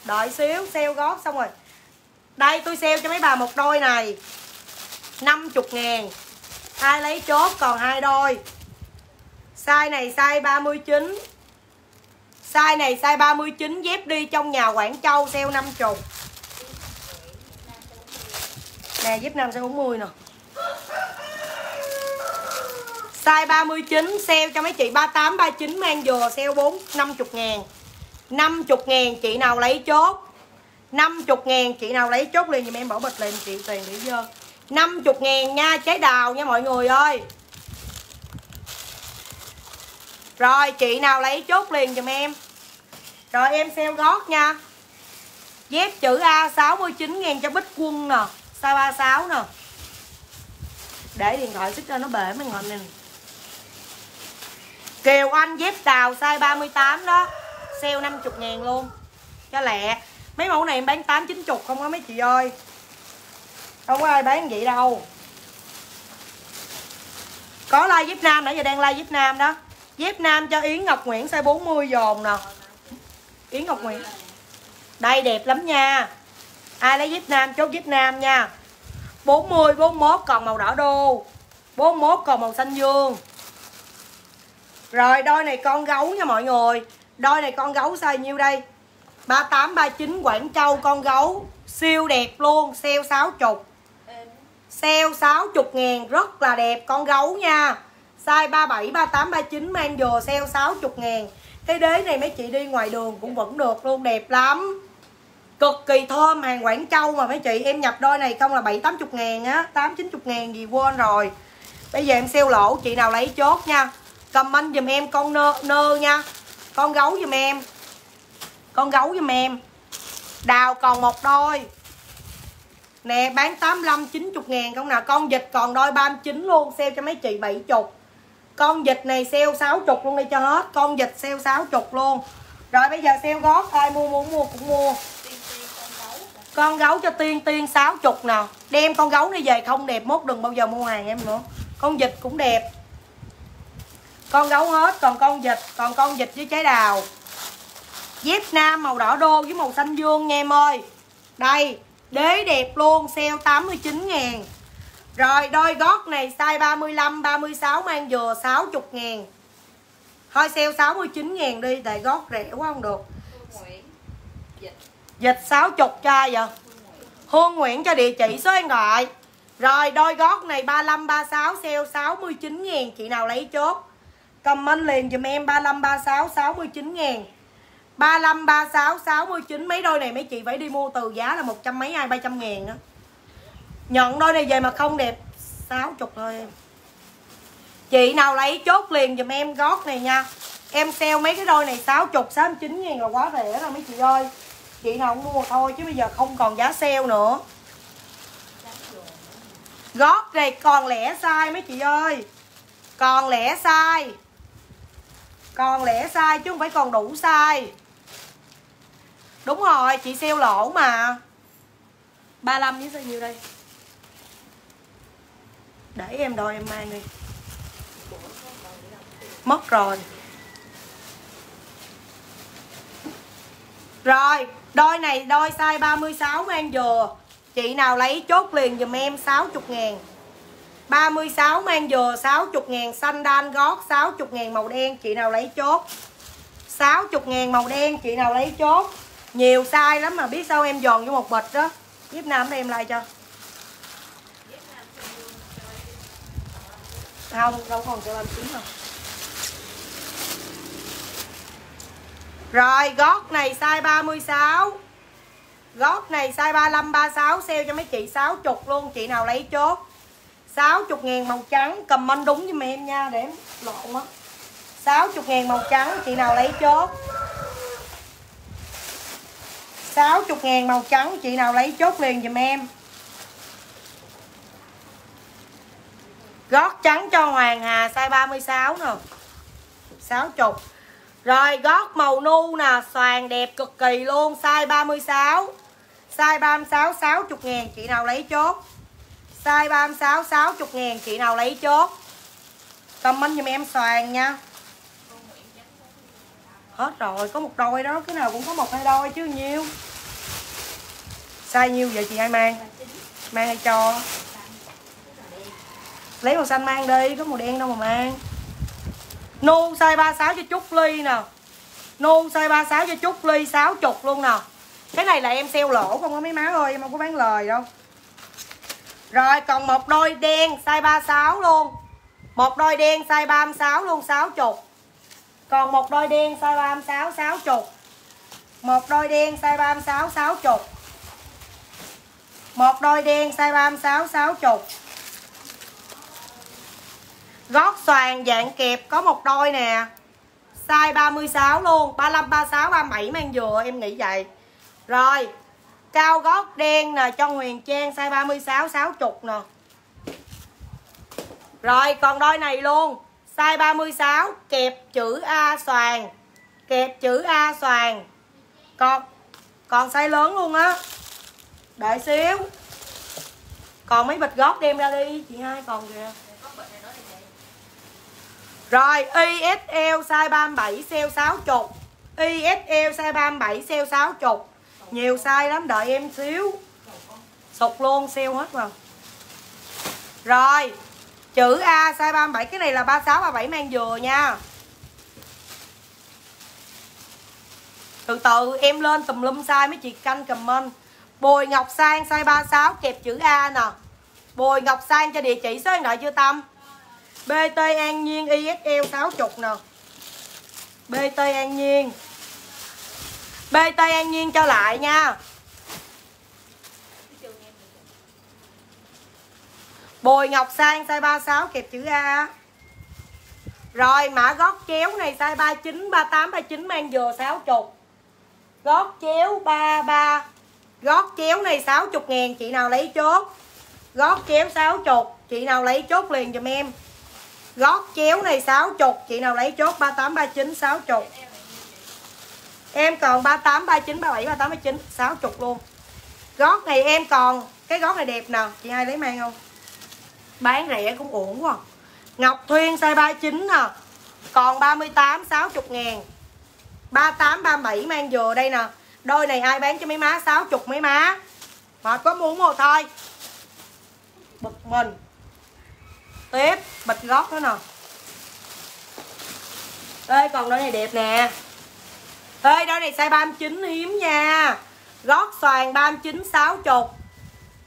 Đợi xíu, sale gót xong rồi. Đây, tôi sale cho mấy bà một đôi này. 50 ngàn. Ai lấy chốt còn hai đôi. Size này size 39 size này size 39 dép đi trong nhà Quảng Châu sale 50 nè, dép nam size 40 nè. Size 39 sale cho mấy chị 38 39 mang vừa sale 4 50 ngàn. 50 ngàn, chị nào lấy chốt? 50 ngàn, chị nào lấy chốt liền giùm em bỏ bịch liền, chị tiền để dơ. 50 ngàn nha, trái đào nha mọi người ơi. Rồi, chị nào lấy chốt liền giùm em. Rồi em xem gót nha. Dép chữ A 69 ngàn cho bích quân nè, Size 36 nè. Để điện thoại xích cho nó bể mấy ngọn này nè. Kiều Anh dép đào size 38 đó, Sale 50 ngàn luôn. Cho lẹ. Mấy mẫu này em bán 8 90 không á mấy chị ơi. Không có ai bán vậy đâu. Có like dép nam nãy giờ đang like dép nam đó. Dép nam cho Yến Ngọc Nguyễn size 40 dồn nè. Yến Ngọc Nguyễn. Đây đẹp lắm nha. Ai lấy dép nam chốt dép nam nha. 40, 41 còn màu đỏ đô. 41 còn màu xanh dương. Rồi đôi này con gấu nha mọi người. Đôi này con gấu size nhiêu đây? 38, 39 Quảng Châu con gấu. Siêu đẹp luôn Sale 60 Sale 60 ngàn Rất là đẹp con gấu nha. Size 37, 38, 39 mang dừa sale 60 ngàn. Cái đế này mấy chị đi ngoài đường cũng vẫn được luôn Đẹp lắm. Cực kỳ thơm hàng Quảng Châu mà mấy chị. Em nhập đôi này không là 7, 80 ngàn á 8, 90 ngàn gì quên rồi. Bây giờ em xeo lỗ chị nào lấy chốt nha. Comment dùm em con nơ, nơ nha. Con gấu dùm em. Con gấu dùm em. Đào còn một đôi. Nè bán 85 90 ngàn không nào? Con vịt còn đôi 39 luôn Sale cho mấy chị 70 con vịt này sale 60 luôn đi cho hết. Con vịt sale 60 luôn. Rồi bây giờ sale gót Ai mua muốn mua, cũng mua. Con gấu cho tiên tiên 60 nào Đem con gấu này về không đẹp Mốt, đừng bao giờ mua hàng em nữa. Con vịt cũng đẹp. Con gấu hết, Còn con vịt, Còn con vịt với trái đào. Dép nam màu đỏ đô với màu xanh dương nha em ơi. Đây, Đế đẹp luôn Sale 89 ngàn. Rồi đôi gót này size 35 36 mang vừa 60 ngàn. Thôi sale 69 ngàn đi Tại gót rẻ quá không được. Dịch 60 cho vậy? Hương Nguyễn cho địa chỉ số điện thoại. Rồi đôi gót này 35 36 sale 69 ngàn. Chị nào lấy chốt? Comment liền dùm em 35 36 69 ngàn. 35, 36, 69 Mấy đôi này mấy chị phải đi mua từ giá là một trăm mấy hai ba trăm ngàn đó Nhận đôi này về mà không đẹp. 60 thôi em. Chị nào lấy chốt liền dùm em gót này nha. Em sale mấy cái đôi này 60, 69 ngàn là quá rẻ rồi mấy chị ơi. Chị nào cũng mua thôi chứ bây giờ không còn giá sale nữa. Gót này còn lẻ sai mấy chị ơi. Còn lẻ sai Còn lẻ sai chứ không phải còn đủ sai Đúng rồi, chị sale lỗ mà. 35 với sao nhiêu đây? Để em đôi em mang đi. Mất rồi. Rồi, đôi này đôi size 36 mang dừa Chị nào lấy chốt liền dùm em 60 ngàn. 36 mang dừa 60 ngàn Xanh đan gót 60 ngàn màu đen Chị nào lấy chốt? 60 ngàn màu đen Chị nào lấy chốt? Nhiều size lắm mà biết sao em giòn vô một bịch đó. Giúp nam đây em like cho. Không, đâu còn cho làm chín không rồi, gót này size 36 gót này size 35 36 sale cho mấy chị 60 luôn. Chị nào lấy chốt. 60 ngàn màu trắng. Comment đúng cho em nha, để em lộn á. 60 ngàn màu trắng, chị nào lấy chốt. 60 ngàn màu trắng, Chị nào lấy chốt liền dùm em. Gót trắng cho Hoàng Hà, size 36 nè. 60 rồi, gót màu nu nè, Xoàn đẹp cực kỳ luôn, Size 36 Size 36 60 ngàn, Chị nào lấy chốt. Size 36 60 ngàn, Chị nào lấy chốt. Comment giùm em xoàn nha. Hết rồi, Có một đôi đó, Cái nào cũng có một hai đôi chứ nhiêu Size nhiêu vậy chị hay mang? Mang hay cho? Lấy màu xanh mang đi, Có màu đen đâu mà mang. Nu size 36 cho Trúc Ly nè. Nu size 36 cho Trúc Ly 60 luôn nè. Cái này là em sale lỗ, không có mấy má ơi, Em không có bán lời đâu. Rồi, còn một đôi đen size 36 luôn. Một đôi đen size 36 luôn 60 Còn một đôi đen size 36 60 Một đôi đen size 36 60 Một đôi đen size 36 60 Gót xoàn dạng kẹp có một đôi nè. Size 36 luôn 35, 36, 37 mang dừa em nghĩ vậy. Rồi Cao gót đen nè cho Huyền Trang size 36, 60 nè. Rồi còn đôi này luôn Size 36 kẹp chữ A xoàn Kẹp chữ A xoàn. Còn còn size lớn luôn á. Đợi xíu. Còn mấy bịch gót đem ra đi Chị hai còn kìa rồi ISL size 37 sale 60 ISL size 37 sale 60 Nhiều size lắm, đợi em xíu. Sụt luôn sale hết rồi. Rồi, Chữ A size 37 Cái này là 36 37 mang dừa nha. Từ từ, em lên tùm lum size mấy chị canh comment. Bùi Ngọc Sang size 36 kẹp chữ A nè. Bùi Ngọc Sang cho địa chỉ số điện thoại chưa Tâm? BT An Nhiên ISL 60 nè. BT An Nhiên. BT An Nhiên cho lại nha. Bồi Ngọc Sang size 36 kẹp chữ A. Rồi mã gót chéo này size 39, 38, 39 mang vừa 60 Gót chéo 33 Gót chéo này 60 ngàn Chị nào lấy chốt? Gót chéo 60 Chị nào lấy chốt liền dùm em. Gót chéo này 60 Chị nào lấy chốt 38, 39, 60 Em còn 38, 39, 37, 38, 39 60 luôn. Gót này em còn Cái gót này đẹp nè Chị hai lấy mang không? Bán rẻ cũng ổn quá. Ngọc Thuyên size 39 nè Còn 38, 60 ngàn. 38, 37 mang vừa đây nè. Đôi này ai bán cho mấy má? 60 mấy má. Mà có muốn một thôi. Bực mình tiếp, bịch gót nữa nè. Đây, còn đôi này đẹp nè. Ê đôi này size 39 hiếm nha. Gót xoàn 39 60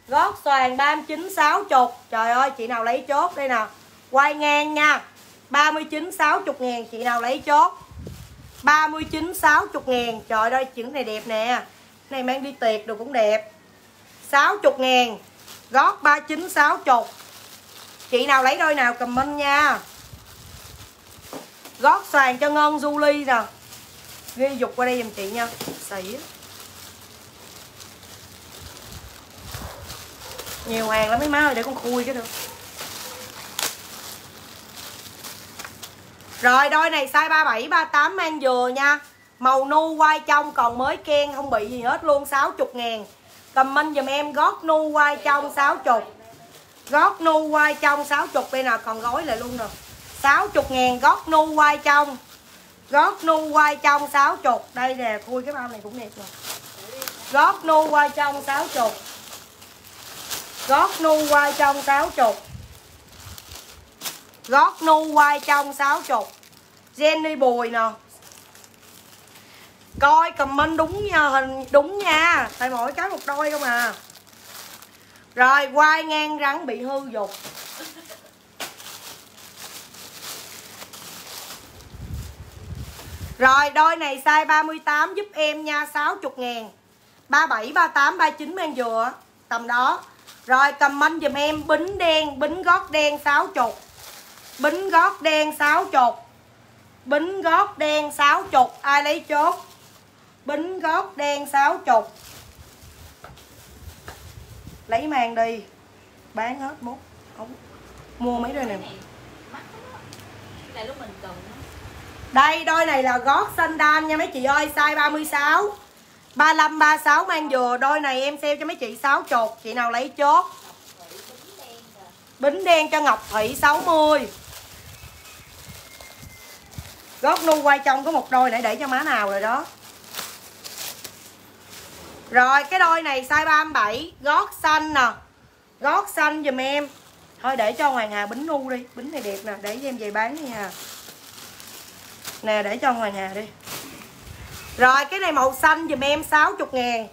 gót xoàn 39 60 trời ơi, chị nào lấy chốt đây nè. Quay ngang nha. 39 60 ngàn, chị nào lấy chốt. 39 60 ngàn. Trời ơi, chữ này đẹp nè. Này mang đi tiệc đồ cũng đẹp. 60 ngàn. Gót 39 60 chị nào lấy đôi nào comment nha. Gót sàn cho ngon Julie nè. Ghi dục qua đây giùm chị nha. Xỉ nhiều hàng lắm, mấy má ơi, để con khui cái được. Rồi, đôi này size 37 38 mang dừa nha. Màu nu quai trong, còn mới ken, không bị gì hết luôn 60 ngàn. Comment giùm em, gót nu quai trong 60 Gót nu quai trong 60 bên nào còn gói lại luôn rồi. 60 ngàn gót nu quai trong. Gót nu quai trong 60 Đây nè, khui cái bao này cũng đẹp rồi Gót nu quai trong 60 Gót nu quai trong 60 Gót nu quai trong 60 Jenny Bùi nè. Coi comment đúng nha hình đúng nha. Tại mỗi cái một đôi không à rồi quay ngang rắn bị hư dục. Rồi đôi này size 38 giúp em nha 60 ngàn. 37, 38, 39 mang dừa Tầm đó. Rồi comment dùm em bính đen Bính gót đen 60 Bính gót đen 60 Bính gót đen 60 Ai lấy chốt? Bính gót đen 60 lấy mang đi. Bán hết mốt ống mua mấy đôi này. Đây đôi này là gót sandal nha mấy chị ơi. Size 36 35, 36 mang vừa. Đôi này em sale cho mấy chị 6 chục. Chị nào lấy chốt? Bính đen cho Ngọc Thủy 60 Gót nu quay trong có một đôi nãy để cho má nào rồi đó. Rồi, cái đôi này size 37 Gót xanh nè. Gót xanh dùm em. Thôi, để cho Hoàng Hà bính ngu đi. Bính này đẹp nè. Để cho em về bán đi nha. Nè, để cho Hoàng Hà đi. Rồi, cái này màu xanh dùm em 60 ngàn.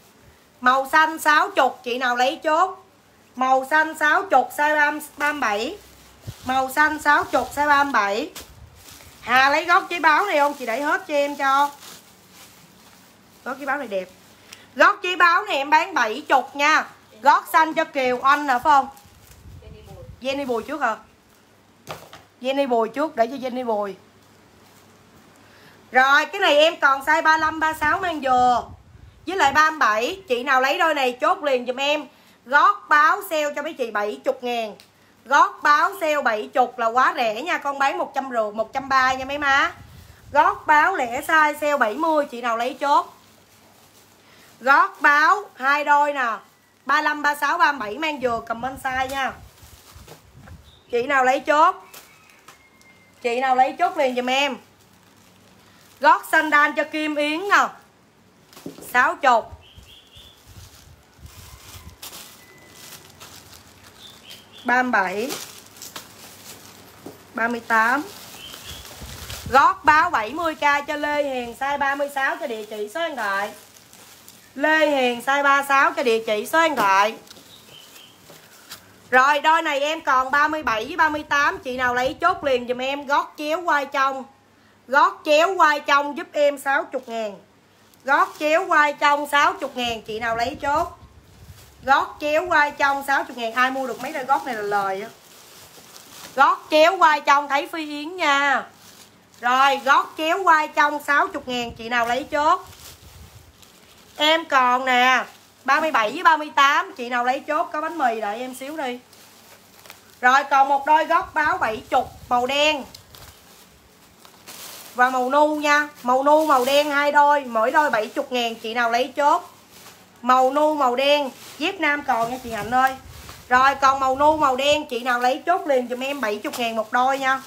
Màu xanh 60 Chị nào lấy chốt? Màu xanh 60 size 37 Màu xanh 60 size 37 Hà lấy gót giấy báo này không? Chị để hết cho em cho. Gót giấy báo này đẹp. Gót giấy báo này em bán 70 nha. Gót xanh cho Kiều, Anh nè, phải không? Jenny Bùi. Trước hả? Jenny Bùi trước, để cho Jenny Bùi. Rồi, cái này em còn size 35 36 mang dừa Với lại 37 Chị nào lấy đôi này chốt liền giùm em. Gót báo sale cho mấy chị 70 ngàn. Gót báo sale 70 là quá rẻ nha, Con bán 150 130 nha mấy má. Gót báo lẻ size sale 70 Chị nào lấy chốt. Gót báo hai đôi nè. 35, 36, 37 mang vừa comment size nha. Chị nào lấy chốt? Chị nào lấy chốt liền giùm em. Gót sandal cho Kim Yến nè. 60 37 38 Gót báo 70k cho Lê Hiền size 36 cho địa chỉ số điện thoại. Lê Hiền size 36 cho địa chỉ số điện thoại. Rồi, đôi này em còn 37 với 38 Chị nào lấy chốt liền dùm em. Gót chéo quai trong. Gót chéo quai trong giúp em 60 ngàn. Gót chéo quai trong 60 ngàn. Chị nào lấy chốt. Gót chéo quai trong 60 ngàn. Ai mua được mấy đôi gót này là lời á. Gót chéo quai trong thấy Phi Yến nha. Rồi, gót chéo quai trong 60 ngàn. Chị nào lấy chốt. Em còn nè 37 với 38 Chị nào lấy chốt có bánh mì đợi em xíu đi. Rồi, còn một đôi gót báo 70 Màu đen. Và màu nu nha, Màu nu, màu đen hai đôi, Mỗi đôi 70 ngàn, Chị nào lấy chốt. Màu nu, màu đen Dép nam còn nha chị Hạnh ơi. Rồi, còn màu nu, màu đen, Chị nào lấy chốt liền dùm em 70 ngàn một đôi nha.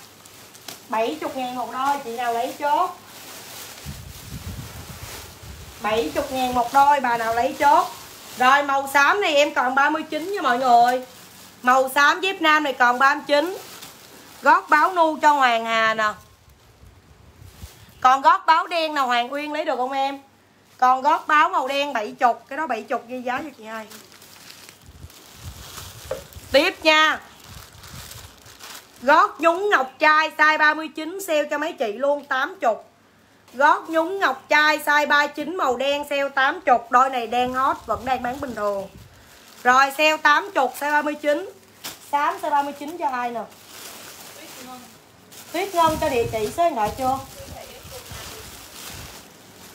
70 ngàn một đôi, Chị nào lấy chốt. 70 ngàn một đôi, Bà nào lấy chốt. Rồi, màu xám này em còn 39 nha mọi người. Màu xám dép nam này còn 39 Gót báo nu cho Hoàng Hà nè. Còn gót báo đen nào Hoàng Uyên lấy được không em? Còn gót báo màu đen 70 Cái đó 70 ghi giá cho chị hai. Tiếp nha. Gót nhúng ngọc trai size 39 Sale cho mấy chị luôn 80 Gót, nhúng, ngọc trai size 39 màu đen Sale 80 Đôi này đen hot, Vẫn đang bán bình thường. Rồi sale 80 size 39 Xám size 39 cho ai nè? Tuyết Ngân. Cho địa chỉ số điện thoại chưa?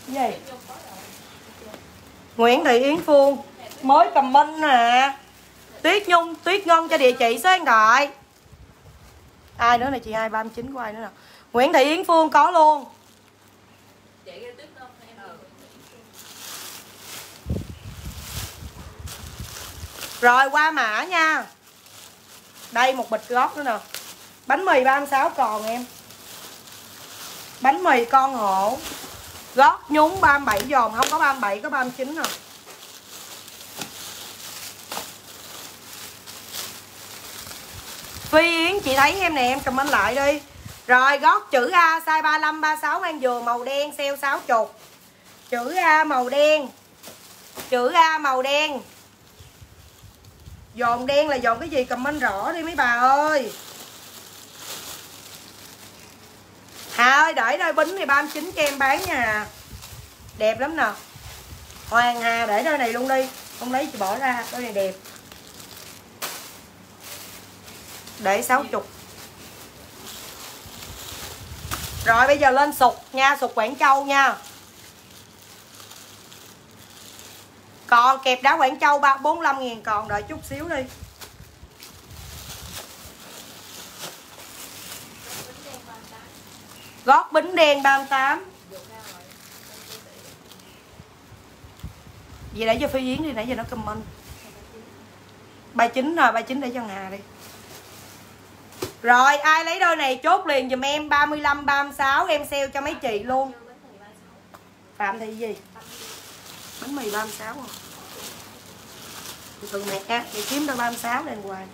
Gì? Nguyễn Thị Yến Phương. Mới comment nè. Tuyết Nhung, Tuyết Ngân cho địa chỉ số điện thoại. Ai nữa này chị? Hai 39 của ai nữa nè? Nguyễn Thị Yến Phương có luôn. Ra em Ừ. Rồi qua mã nha. Đây một bịch gót nữa nè. Bánh mì 36 còn em. Bánh mì con hổ. Gót nhúng 37 giòn Không có 37 có 39 nè. Phi Yến chị thấy em nè em comment lại đi rồi, gót chữ A, size 35 36 ngang dừa màu đen sale 60 Chữ A, màu đen. Chữ A, màu đen. Dồn đen là dồn cái gì? Comment rõ đi mấy bà ơi. Hà ơi, để đôi bính này 39 cho em bán nha. Đẹp lắm nè. Hoàng Hà, để đôi này luôn đi. Không lấy chị bỏ ra đôi này đẹp. Để 60 rồi bây giờ lên sụt nha, sụt Quảng Châu nha. Còn kẹp đá Quảng Châu 45 000 còn đợi chút xíu đi. Gót bính đen 38. Vậy để cho Phi Yến đi nãy giờ nó comment. 39 rồi, 39 để cho Hà đi. Rồi, ai lấy đôi này chốt liền dùm em. 35, 36 Em sale cho mấy chị luôn. Phạm thì gì? Bánh mì 36 à. Từ từ mẹ á, thì kiếm đôi 36 lên hoài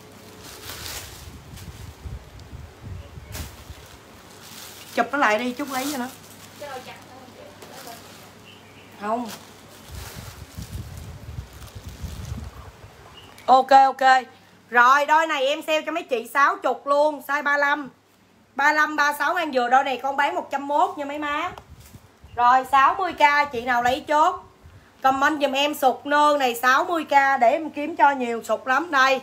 Chụp nó lại đi, chút lấy cho nó. Không. Ok ok. Rồi đôi này em sale cho mấy chị 60 luôn Size 35 35, 36 ăn dừa đôi này con bán 101 nha mấy má. Rồi 60k chị nào lấy chốt? Comment dùm em sụt nơ này 60k để em kiếm cho nhiều sụt lắm. Đây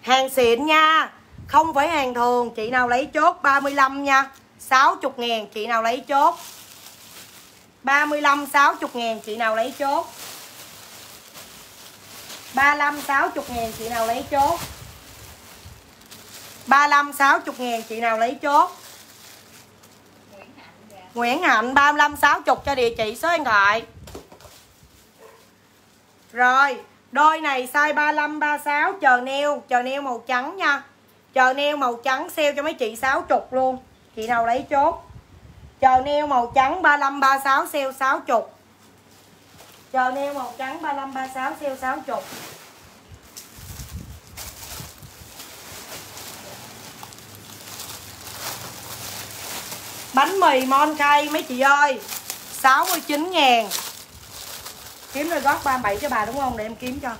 Hàng xịn nha. Không phải hàng thường Chị nào lấy chốt? 35 nha. 60 ngàn chị nào lấy chốt? 35 60 ngàn chị nào lấy chốt? 35 60 ngàn, chị nào lấy chốt? 35 60 ngàn, chị nào lấy chốt? Nguyễn Hạnh 35 60 cho địa chỉ số điện thoại. Rồi, Đôi này size 35 36 chờ neo Chờ neo màu trắng nha. Chờ neo màu trắng, sale cho mấy chị 60 luôn. Chị nào lấy chốt? Chờ neo màu trắng 35 36 sale 60 Chờ neo màu trắng 35 36 sale 60 Bánh mì Mon Khay mấy chị ơi. 69 ngàn. Kiếm rồi gót 37 cho bà đúng không? Để em kiếm cho.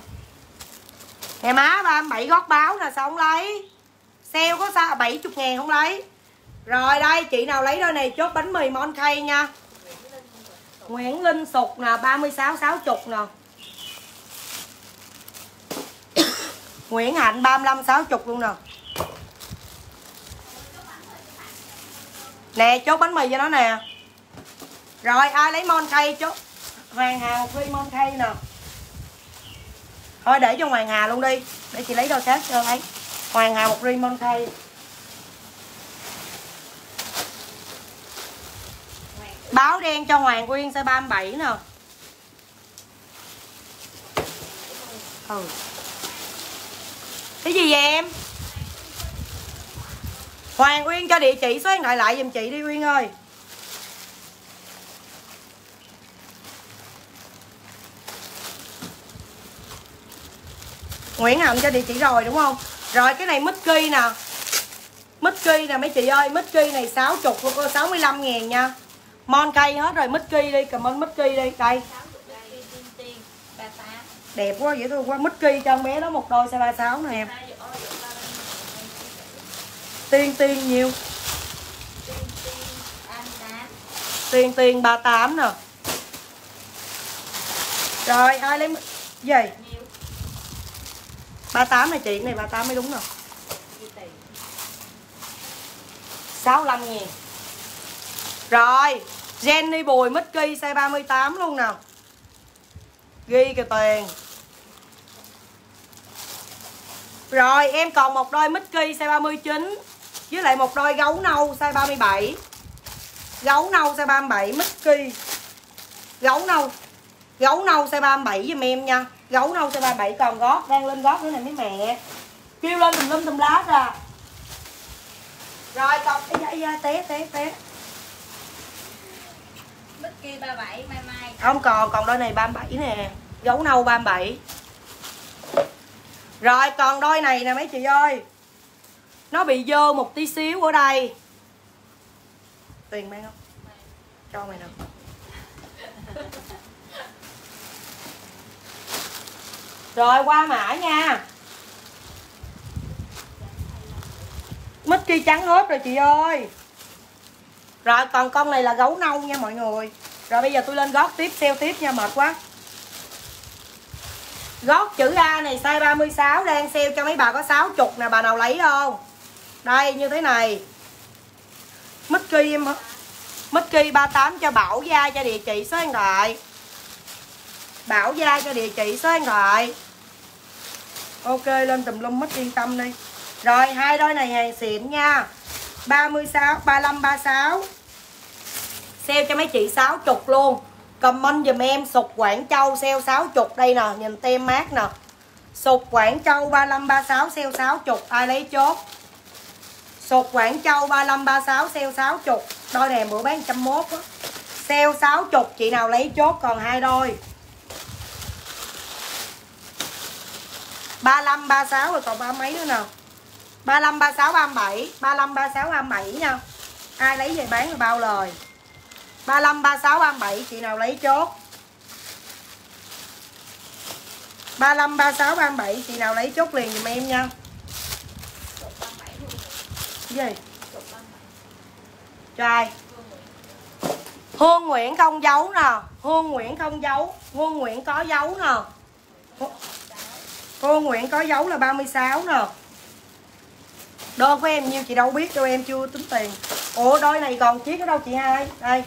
Nè má 37 gót báo nè, sao không lấy? Sale có sao 70 ngàn không lấy? Rồi đây, chị nào lấy đôi này chốt bánh mì Mon Khay nha. Nguyễn Linh Sục nè 36 60 nè. Nguyễn Hạnh 35 60 luôn nè. Nè, chốt bánh mì cho nó nè. Rồi, ai lấy Mon Khay chốt? Hoàng Hà một Mon Khay nè. Thôi, để cho Hoàng Hà luôn đi. Để chị lấy đôi khác cho ấy. Hoàng Hà một ly Mon Khay. Báo đen cho Hoàng Quyên size 37 nè. Ừ. Cái gì vậy em? Hoàng Quyên cho địa chỉ số điện thoại lại giùm chị đi Quyên ơi. Nguyễn Hạnh cho địa chỉ rồi, đúng không? Rồi, cái này Mickey nè. Mickey nè, mấy chị ơi Mickey này 60 cô 65 ngàn nha. Mon cây hết rồi, mít kỳ đi Cảm ơn mít kỳ đi, Đây. Đẹp quá, dễ thương quá. Mít kỳ cho bé đó một đôi size 36 nè em. Tiên tiên nhiều. Tiên tiên 38 nè. Rồi, ai lấy gì? 38 này chị này 38 mới đúng nè. 65 nghìn rồi Jenny Bùi Mickey size 38 luôn nè. Ghi kìa tiền. Rồi em còn một đôi Mickey size 39 Với lại một đôi gấu nâu size 37 Gấu nâu size 37 Mickey Gấu nâu Gấu nâu size 37 giùm em nha. Gấu nâu size 37 còn gót Đang lên gót nữa này mấy mẹ. Kêu lên tùm lum tùm lá ra. Rồi còn Ây da, ây da, té té té kia 37 mai mai Không còn, còn đôi này 37 nè. Gấu nâu 37 Rồi còn đôi này nè mấy chị ơi. Nó bị dơ một tí xíu ở đây. Tiền mang không? Cho mày nè. Rồi qua mã nha. Mít kia trắng hết rồi chị ơi. Rồi còn con này là gấu nâu nha mọi người. Rồi bây giờ tôi lên gót tiếp xeo tiếp nha, mệt quá. Gót chữ A này, size 36 đang sale cho mấy bà có 60 nè, bà nào lấy không? Đây, như thế này. Mickey em Mickey 38 cho Bảo Gia cho địa chỉ số điện thoại. Bảo Gia cho địa chỉ số điện thoại. Ok, lên tùm lum mất yên tâm đi. Rồi, hai đôi này hàng xịn nha. 36 35 36 Sale cho mấy chị 60 luôn. Comment dùm em, sục Quảng Châu sale 60 đây nè, Nhìn tem mát nè. Sục Quảng Châu 3536 sale 60 Ai lấy chốt? Sục Quảng Châu 3536 sale 60 Đôi này bữa bán 101 á. Sale 60 chị nào lấy chốt còn hai đôi. 35 36 rồi còn ba mấy nữa nè. 35 36 37 35 36 37 nha ai lấy về bán là bao lời. 35 36 37 chị nào lấy chốt? 35 36 37 chị nào lấy chốt liền giùm em nha. Gì? Chục cho ai Hương Nguyễn không giấu nè. Hương Nguyễn không giấu. Hương Nguyễn có giấu nè. Hương Nguyễn có giấu là 36 nè. Đơn của em nhiêu chị đâu biết đâu em chưa tính tiền. Ủa, đôi này còn chiếc ở đâu chị hai? Đây.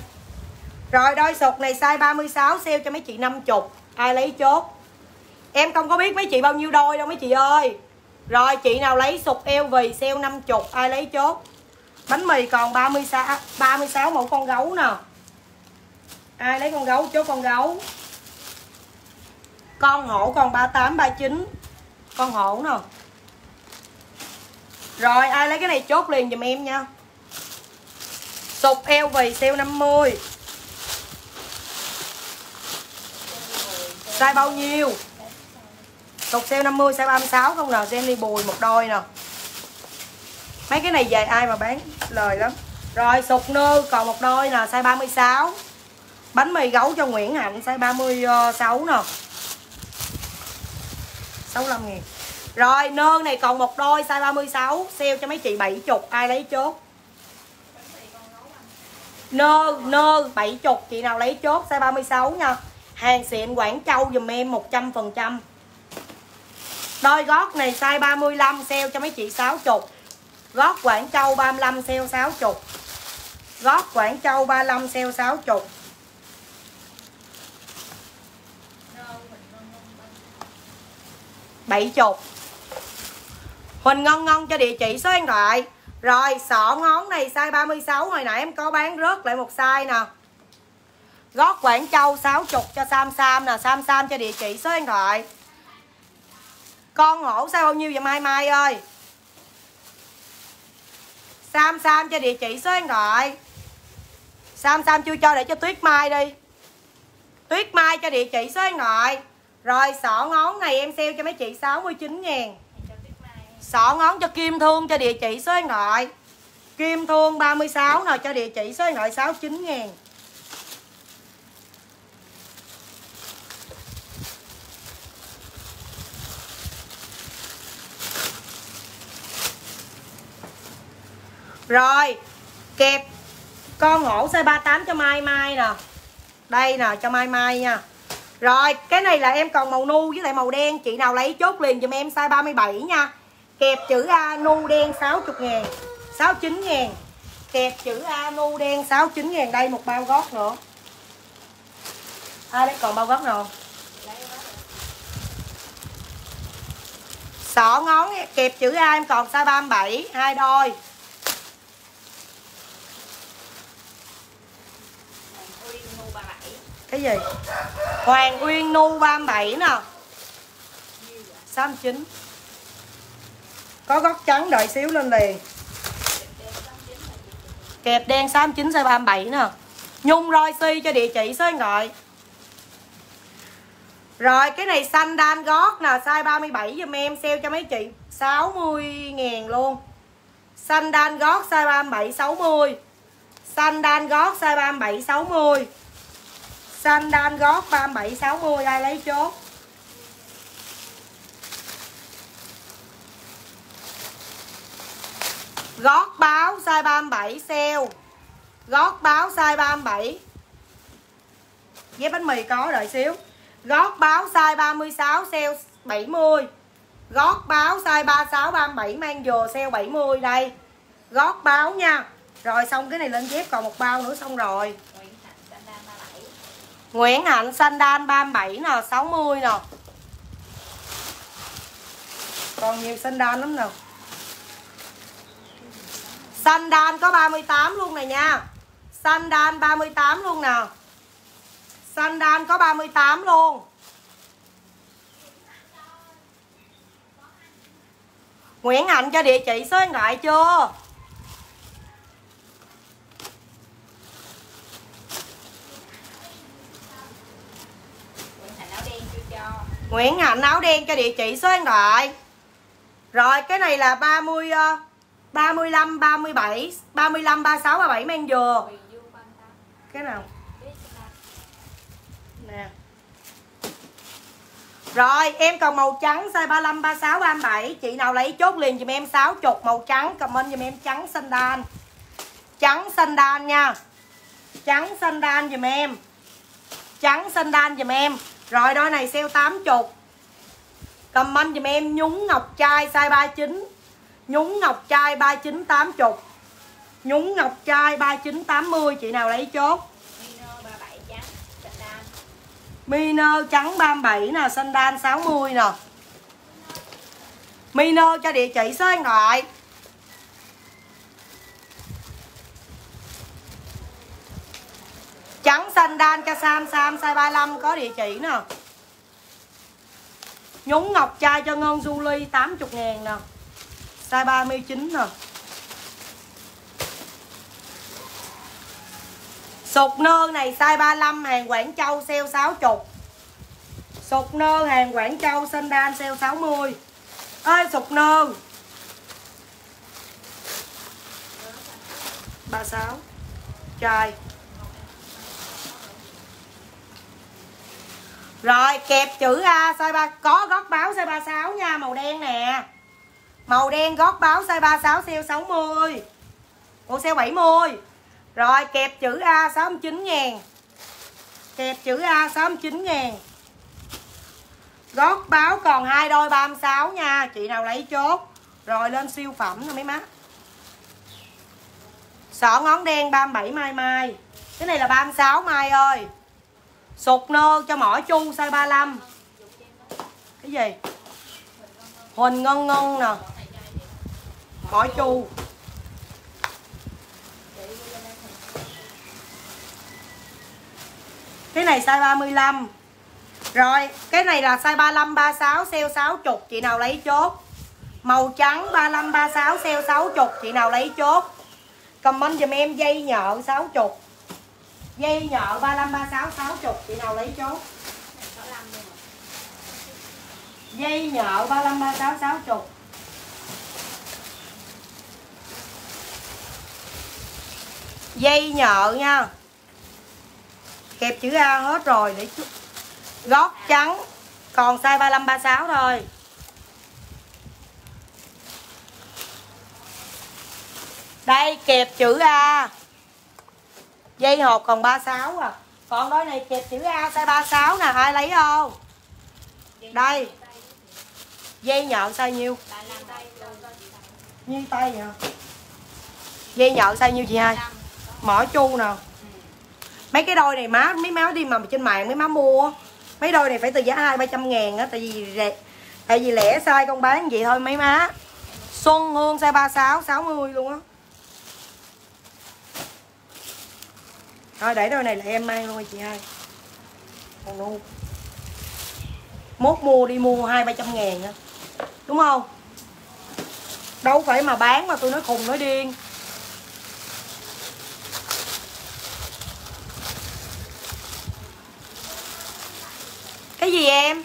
Rồi, đôi sụt này size 36 Sale cho mấy chị 50 Ai lấy chốt? Em không có biết mấy chị bao nhiêu đôi đâu mấy chị ơi. Rồi, chị nào lấy sụt eo vì Sale 50 Ai lấy chốt? Bánh mì còn 36 36 mẫu con gấu nè. Ai lấy con gấu? Chốt con gấu. Con hổ còn 38 39 Con hổ nè. Rồi, ai lấy cái này chốt liền dùm em nha. Sụt eo vì sale 50 Size bao nhiêu? Sụt sale 50 size 36 không nè Jenny bùi một đôi nè Mấy cái này về ai mà bán lời lắm. Rồi, sụt nơ còn một đôi nè, Size 36 Bánh mì gấu cho Nguyễn Hạnh, Size 36 nè. 65 nghìn. Rồi nơ này còn một đôi, size 36 Sale cho mấy chị 70 Ai lấy chốt? Nơ nơ 70 Chị nào lấy chốt? Size 36 nha. Hàng xịn Quảng Châu dùm em 100% Đôi gót này size 35 Sale cho mấy chị 60 Gót Quảng Châu 35 sale 60 Gót Quảng Châu 35 sale 60 70 Huỳnh ngon ngon cho địa chỉ số điện thoại. Rồi, sọ ngón này size 36 Hồi nãy em có bán rớt lại một size nè. Gót Quảng Châu 60 cho Sam Sam nè, Sam Sam cho địa chỉ số điện thoại. Con hổ sao bao nhiêu vậy? Mai Mai ơi. Sam Sam cho địa chỉ số điện thoại. Sam Sam chưa cho, để cho Tuyết Mai đi. Tuyết Mai cho địa chỉ số điện thoại. Rồi sọ ngón này em sale cho mấy chị 69 ngàn. Cho Sọ ngón cho Kim Thương cho địa chỉ số điện thoại. Kim Thương 36 nè, cho địa chỉ số điện thoại 69 ngàn. Rồi, Kẹp. Con hổ size 38 cho Mai Mai nè. Đây nè, cho Mai Mai nha. Rồi, cái này là em còn màu nu với lại màu đen. Chị nào lấy chốt liền giùm em size 37 nha. Kẹp chữ A, nu, đen 60 ngàn. 69 ngàn. Kẹp chữ A, nu, đen 69 ngàn. Đây, một bao gót nữa. Ai đấy còn bao gót nào? Sọ ngón kẹp chữ A em còn size 37 hai đôi Hoàng Uyên Nu 37 cái gì? Hoàng Uyên nu 37 nè. 69 Có góc trắng đợi xíu lên liền. Kẹp đen 69 xe 37 nè. Nhung roi si cho địa chỉ số điện thoại. Rồi, cái này xanh đan gót nè, Size 37 giùm em, Sale cho mấy chị? 60 ngàn luôn. Xanh đan gót size 37 60 Xanh đan gót size 37 60 Xanh đan gót 3760 Ai lấy chốt? Gót báo size 37 sale. Gót báo size 37 Dép bánh mì có đợi xíu. Gót báo size 36 sale 70 Gót báo size 36 37 mang dừa sale 70 đây. Gót báo nha. Rồi xong cái này lên dép còn một bao nữa, xong rồi. Nguyễn Hạnh Sandal 37 xanh đan 37 nè 60 nè. Còn nhiều xanh đan lắm nè. Xanh đan có 38 luôn này nha. Sandan 38 luôn nè. Sandan có 38 luôn. Nguyễn Hạnh cho địa chỉ số điện thoại chưa Nguyễn Thành áo đen chưa cho Nguyễn Hạnh áo đen cho địa chỉ số điện thoại. Rồi, cái này là 30 35 37 35 36 37 mang dừa Cái nào? Nè. Rồi, em còn màu trắng, size 35 36 37 Chị nào lấy chốt liền dùm em 60 màu trắng, comment dùm em trắng xanh đan. Trắng xanh đan nha. Trắng xanh đan dùm em. Trắng xanh đan dùm em. Rồi đôi này sale 80 Comment dùm em nhúng ngọc trai size 39 Nhúng ngọc trai 39 80 Nhúng ngọc trai 39 80 Chị nào lấy chốt? Mino trắng Mino trắng 37 nè, Sandal 60 nè. Mino cho địa chỉ số điện thoại. Trắng, xanh, đan cho Sam Sam, size 35 có địa chỉ nè. Nhúng ngọc trai cho Ngân Julie 80 ngàn nè. Size 39 nè. Sụt nơ này size 35 hàng Quảng Châu sale 60 Sụt nơ, hàng Quảng Châu xanh đan sale 60 ơi sụt nơ 36 Trai Rồi, kẹp chữ A size 3 Có gót báo size 36 nha, Màu đen nè. Màu đen gót báo size 36 siêu 60 Ủa sale 70 Rồi, kẹp chữ A 69 ngàn. Kẹp chữ A 69 ngàn. Gót báo còn hai đôi 36 nha, Chị nào lấy chốt. Rồi, lên siêu phẩm nè, mấy má. Sọ ngón đen 37 mai mai. Cái này là 36 mai ơi. Sụt nơ cho mỏ chu, size 35 Cái gì? Huỳnh ngân ngân nè. Mỏ chu. Cái này size 35 Rồi, cái này là size 35 36 sale 60 Chị nào lấy chốt. Màu trắng 35 36 sale 60 Chị nào lấy chốt. Comment giùm em dây nhợ 60 Dây nhợ 35 36 60 Chị nào lấy chốt? Dây nhợ 35 36 60 Dây nhợ nha. Kẹp chữ A hết rồi, để chút Gót trắng, Còn size 35 36 thôi. Đây, kẹp chữ A. Dây hộp còn 36 à. Còn đôi này kẹp chữ A size 36 nè Ai lấy không? Đây. Dây nhọn size nhiêu? Như tay vậy? Dây nhọn size nhiêu chị hai? Mỏ chu nè. Mấy cái đôi này má, Mấy má đi mà trên mạng mấy má mua. Mấy đôi này phải từ giá hai, ba trăm ngàn á, Tại vì rẻ, Tại vì lẻ size con bán vậy thôi mấy má. Xuân Hương size 36 60 luôn á. Thôi, để đôi này là em mang luôn chị hai Còn đâu Mốt mua đi, mua hai ba trăm ngàn á. Đúng không? Đâu phải mà bán mà tôi nói khùng nói điên. Cái gì em?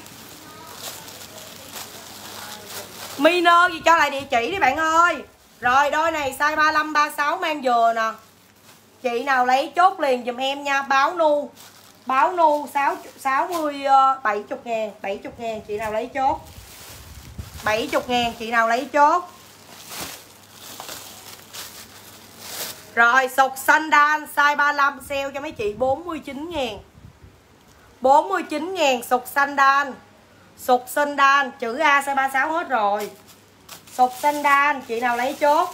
Mino gì cho lại địa chỉ đi bạn ơi. Rồi, đôi này size 35 36 mang dừa nè. Chị nào lấy chốt liền dùm em nha Báo nu. Báo nu 6, 60 uh, 70 ngàn 70 ngàn chị nào lấy chốt. 70 ngàn chị nào lấy chốt. Rồi sọc sandal size 35 sale cho mấy chị 49 ngàn. 49 ngàn sọc sandal Sọc sandal Chữ A size 36 hết rồi. Sọc sandal Chị nào lấy chốt.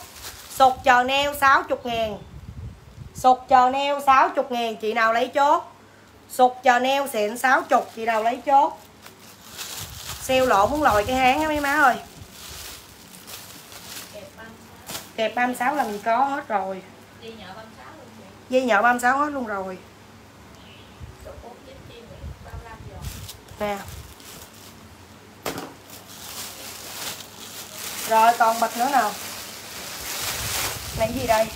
Sọc chờ neo 60 ngàn. Sụt chờ neo 60 ngàn, Chị nào lấy chốt? Sụt chờ neo xịn 60 Chị nào lấy chốt? Sale lộ muốn lòi cái háng á, mấy má ơi. Kẹp 36 là mình có hết rồi. Đi nhợ 36 luôn chị dây nhợ 36 hết luôn rồi. Nè rồi, còn bịch nữa nào. Này gì đây?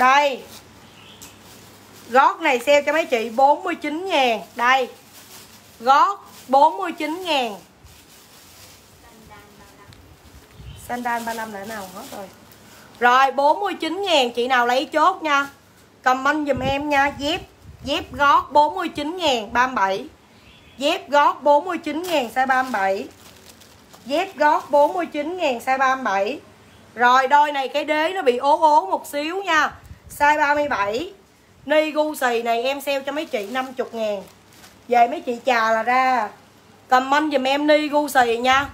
Đây. Gót này sale cho mấy chị 49 ngàn. Đây. Gót 49 ngàn. Sandal 35 35 là nào hết rồi. Rồi 49 ngàn. Chị nào lấy chốt nha. Comment dùm em nha. Dép dép gót 49 ngàn 37 Dép gót 49 ngàn, size 37 Dép gót 49 ngàn, size 37 Rồi, đôi này cái đế nó bị ố ố một xíu nha. Size 37 Ni gu xì này em sale cho mấy chị 50 ngàn. Về mấy chị trà là ra. Comment dùm em ni gu xì nha.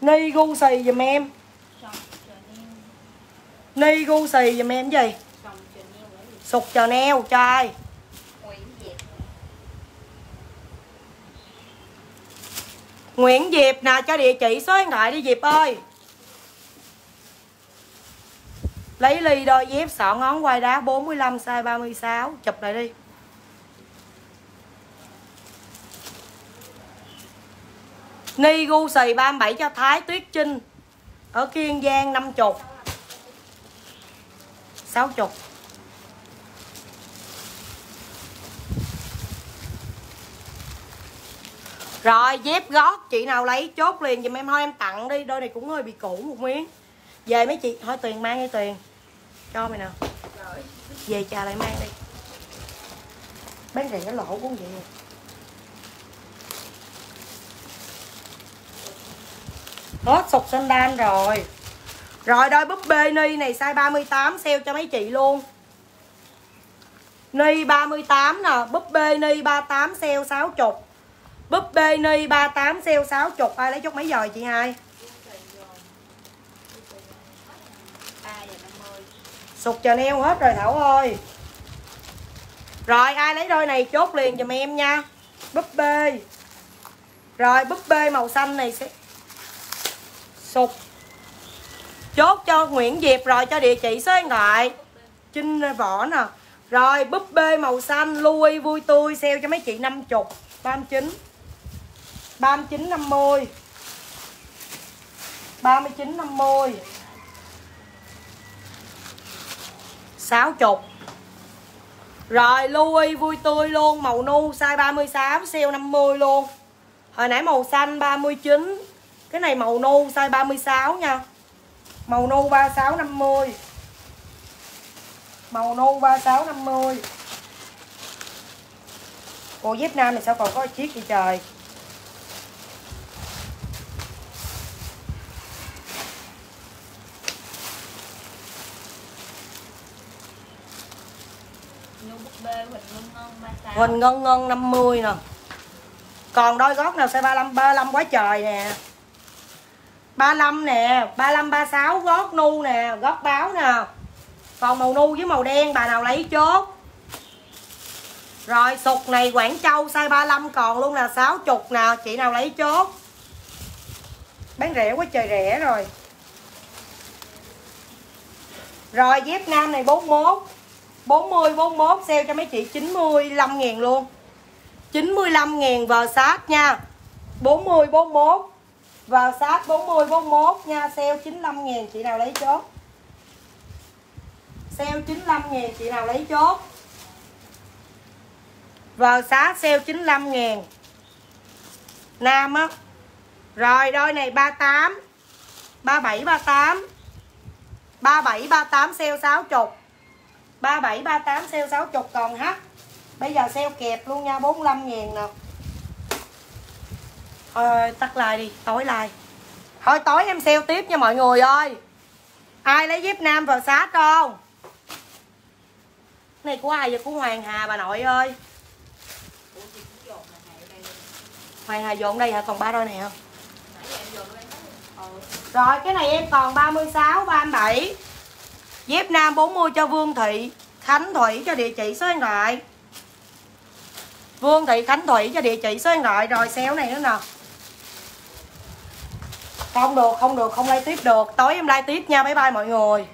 Ni gu xì dùm em. Ni gu xì dùm em gì? Sụt chờ neo, trai. Nguyễn Diệp nè, cho địa chỉ số điện thoại đi Diệp ơi. Lấy ly đôi dép sọ ngón quay đá 45 size 36 Chụp lại đi. Ni gu xì 37 cho Thái Tuyết Trinh. Ở Kiên Giang 50 60 Rồi, dép gót, chị nào lấy, chốt liền giùm em thôi, em tặng đi. Đôi này cũng hơi bị cũ một miếng. Về mấy chị thôi Tuyền mang đi Tuyền. Cho mày Rồi Về trà lại mang đi. Bán rẻ lỗ cũng vậy. Hết sụt sandal rồi. Rồi đôi búp bê ni này size 38 Sale cho mấy chị luôn. Ni 38 nè Búp bê ni 38 sale 60 Búp bê ni 38 sale 60 Ai lấy chút mấy giờ chị hai Gu xì rồi Gu xì rồi 3 giờ 50 Sụt chờ neo hết rồi, Thảo ơi. Rồi, ai lấy đôi này chốt liền giùm em nha. Búp bê. Rồi, búp bê màu xanh này sẽ Sụt. Chốt cho Nguyễn Diệp rồi, cho địa chỉ số điện thoại. Trinh vỏ nè. Rồi, búp bê màu xanh, Louis, vui tươi, Sale cho mấy chị 50 39 39 50 39 50 60 Rồi Louis vui tươi luôn. Màu nu, size 36 Sale 50 luôn. Hồi nãy màu xanh 39 Cái này màu nu, size 36 nha. Màu nu 36 50 Màu nu 36 50 Ủa dép nam này sao còn có chiếc vậy trời? Nhu Huỳnh Ngân Ngân 50 nè. Còn đôi gót nào size 35 35 quá trời nè. 35 nè 35 36 gót nu nè, Gót báo nè. Còn màu nu với màu đen, bà nào lấy chốt. Rồi sụt này Quảng Châu size 35 còn luôn nè 60 nè, Chị nào lấy chốt. Bán rẻ quá trời rẻ rồi. Rồi, dép nam này 41 40 41 sale cho mấy chị 95 000 luôn. 95 000 vờ sát nha. 40 41 Vờ sát 40 41 nha. Sale 95 000 chị nào lấy chốt? Sale 95 000 chị nào lấy chốt? Vờ sát sale 95 000 Nam á. Rồi, đôi này 38 37 38 37 38 sale 60 37 38 sale 60 còn h Bây giờ sale kẹp luôn nha 45 ngàn nè. Thôi tắt like đi tối like. Thôi tối em sale tiếp nha mọi người ơi. Ai lấy dép nam vào sát không? Này của ai vậy? Của Hoàng Hà bà nội ơi. Hoàng Hà dồn đây hả? Còn ba đôi này không? Rồi cái này em còn 36 37 Dép nam 40 cho Vương Thị Khánh Thủy cho địa chỉ số điện thoại. Vương Thị Khánh Thủy cho địa chỉ số điện thoại, Rồi xéo này nữa nè. Không được không được, không like tiếp được. Tối em like tiếp nha, bye bye mọi người.